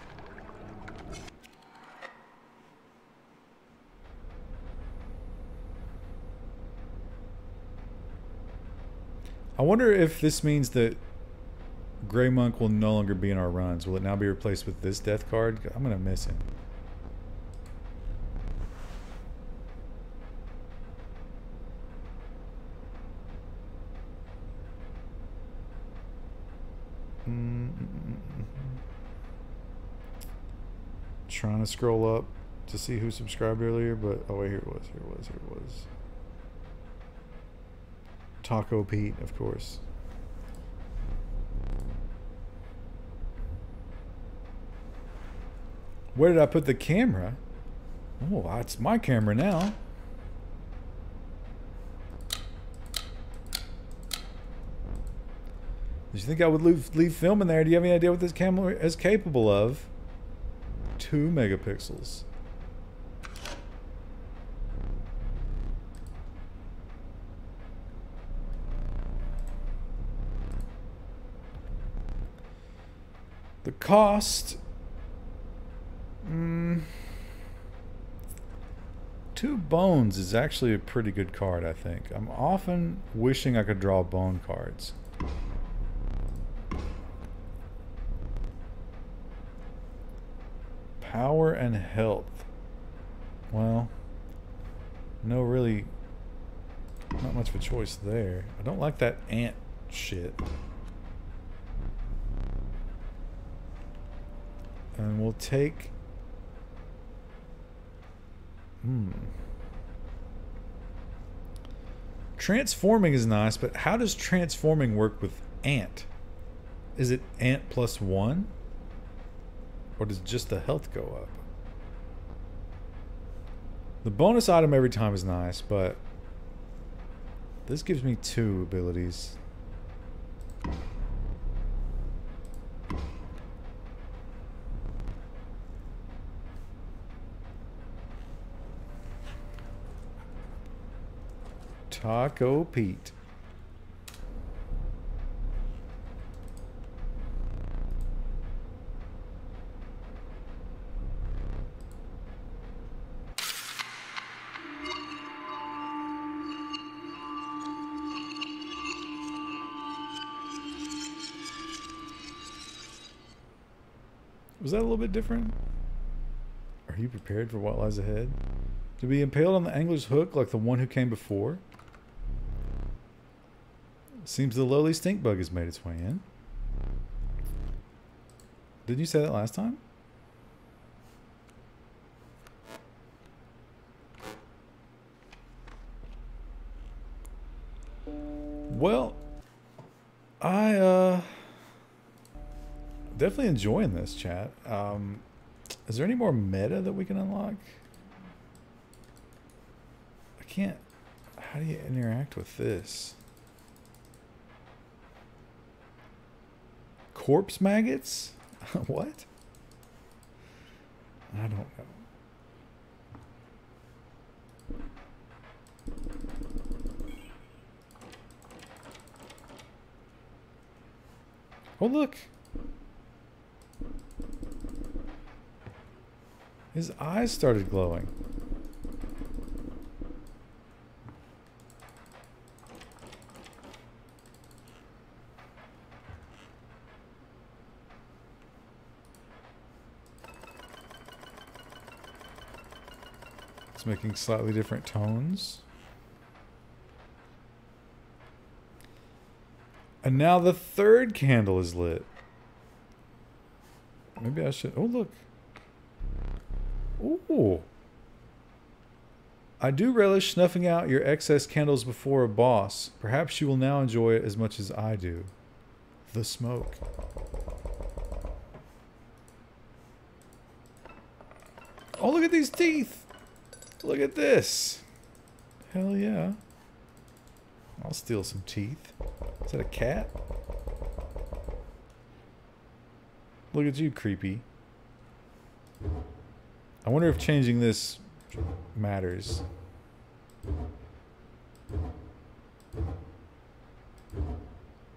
I wonder if this means that Grey Monk will no longer be in our runs. Will it now be replaced with this death card? I'm going to miss him. Trying to scroll up to see who subscribed earlier, but oh wait, here it was, here it was, here it was. Taco Pete, of course. Where did I put the camera? Oh, that's my camera now. Did you think I would leave, leave film in there? Do you have any idea what this camera is capable of? Two megapixels. The cost... Mm, two bones is actually a pretty good card, I think. I'm often wishing I could draw bone cards. Power and health. Well, no really, not much of a choice there. I don't like that ant shit. And we'll take... Hmm. Transforming is nice, but how does transforming work with ant? Is it ant plus one? Or does just the health go up? The bonus item every time is nice, but this gives me two abilities. Taco Pete. Was that a little bit different? Are you prepared for what lies ahead? To be impaled on the angler's hook like the one who came before? Seems the lowly stink bug has made its way in. Didn't you say that last time? Well, I uh definitely enjoying this chat. Um is there any more meta that we can unlock? I can't how do you interact with this? Corpse maggots? what? I don't know. Oh, look. His eyes started glowing. It's making slightly different tones. And now the third candle is lit. Maybe I should... Oh, look. Ooh. I do relish snuffing out your excess candles before a boss. Perhaps you will now enjoy it as much as I do. The smoke. Oh, look at these teeth! Look at this. Hell yeah. I'll steal some teeth. Is that a cat? Look at you, creepy. I wonder if changing this matters.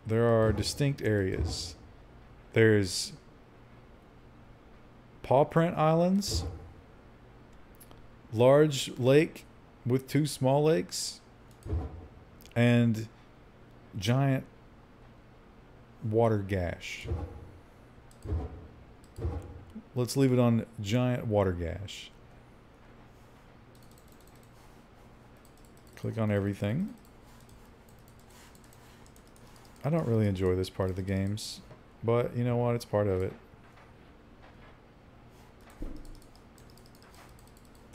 There are distinct areas. There's paw print islands large lake with two small lakes and giant water gash. Let's leave it on giant water gash. Click on everything. I don't really enjoy this part of the games. But you know what? It's part of it.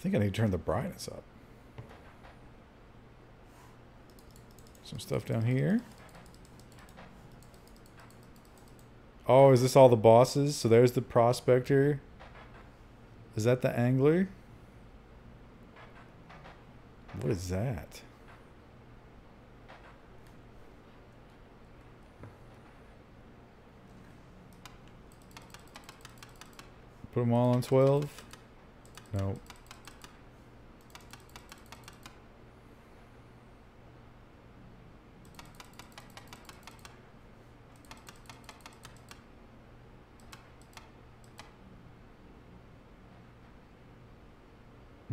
Think I need to turn the brightness up. Some stuff down here. Oh, is this all the bosses? So there's the prospector. Is that the angler? What is that? Put them all on 12? No.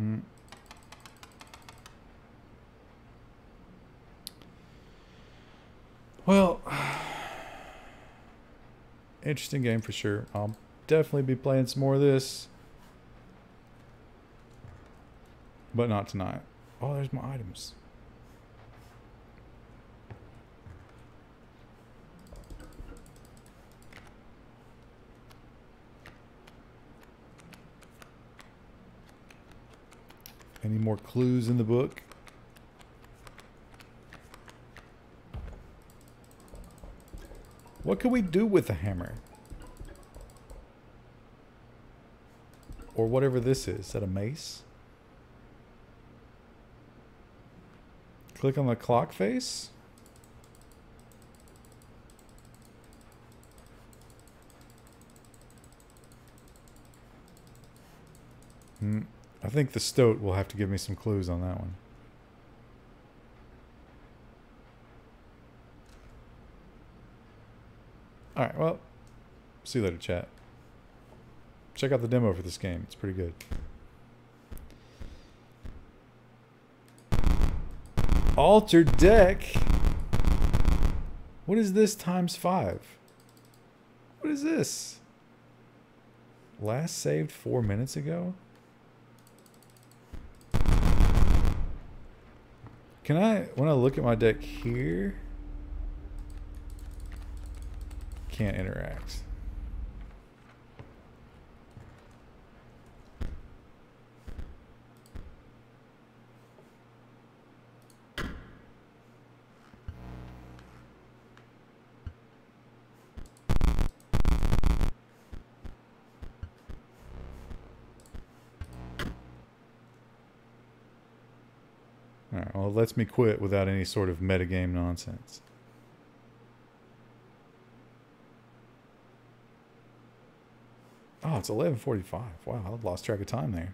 Hmm. Well, interesting game for sure. I'll definitely be playing some more of this. But not tonight. Oh, there's my items. Any more clues in the book? What can we do with the hammer? Or whatever this is. Is that a mace? Click on the clock face? Hmm. I think the stoat will have to give me some clues on that one. Alright, well, see you later, chat. Check out the demo for this game. It's pretty good. Altered deck? What is this times five? What is this? Last saved four minutes ago? Can I, when I look at my deck here, can't interact. Alright, well, it lets me quit without any sort of metagame nonsense. Oh, it's 11.45. Wow, I lost track of time there.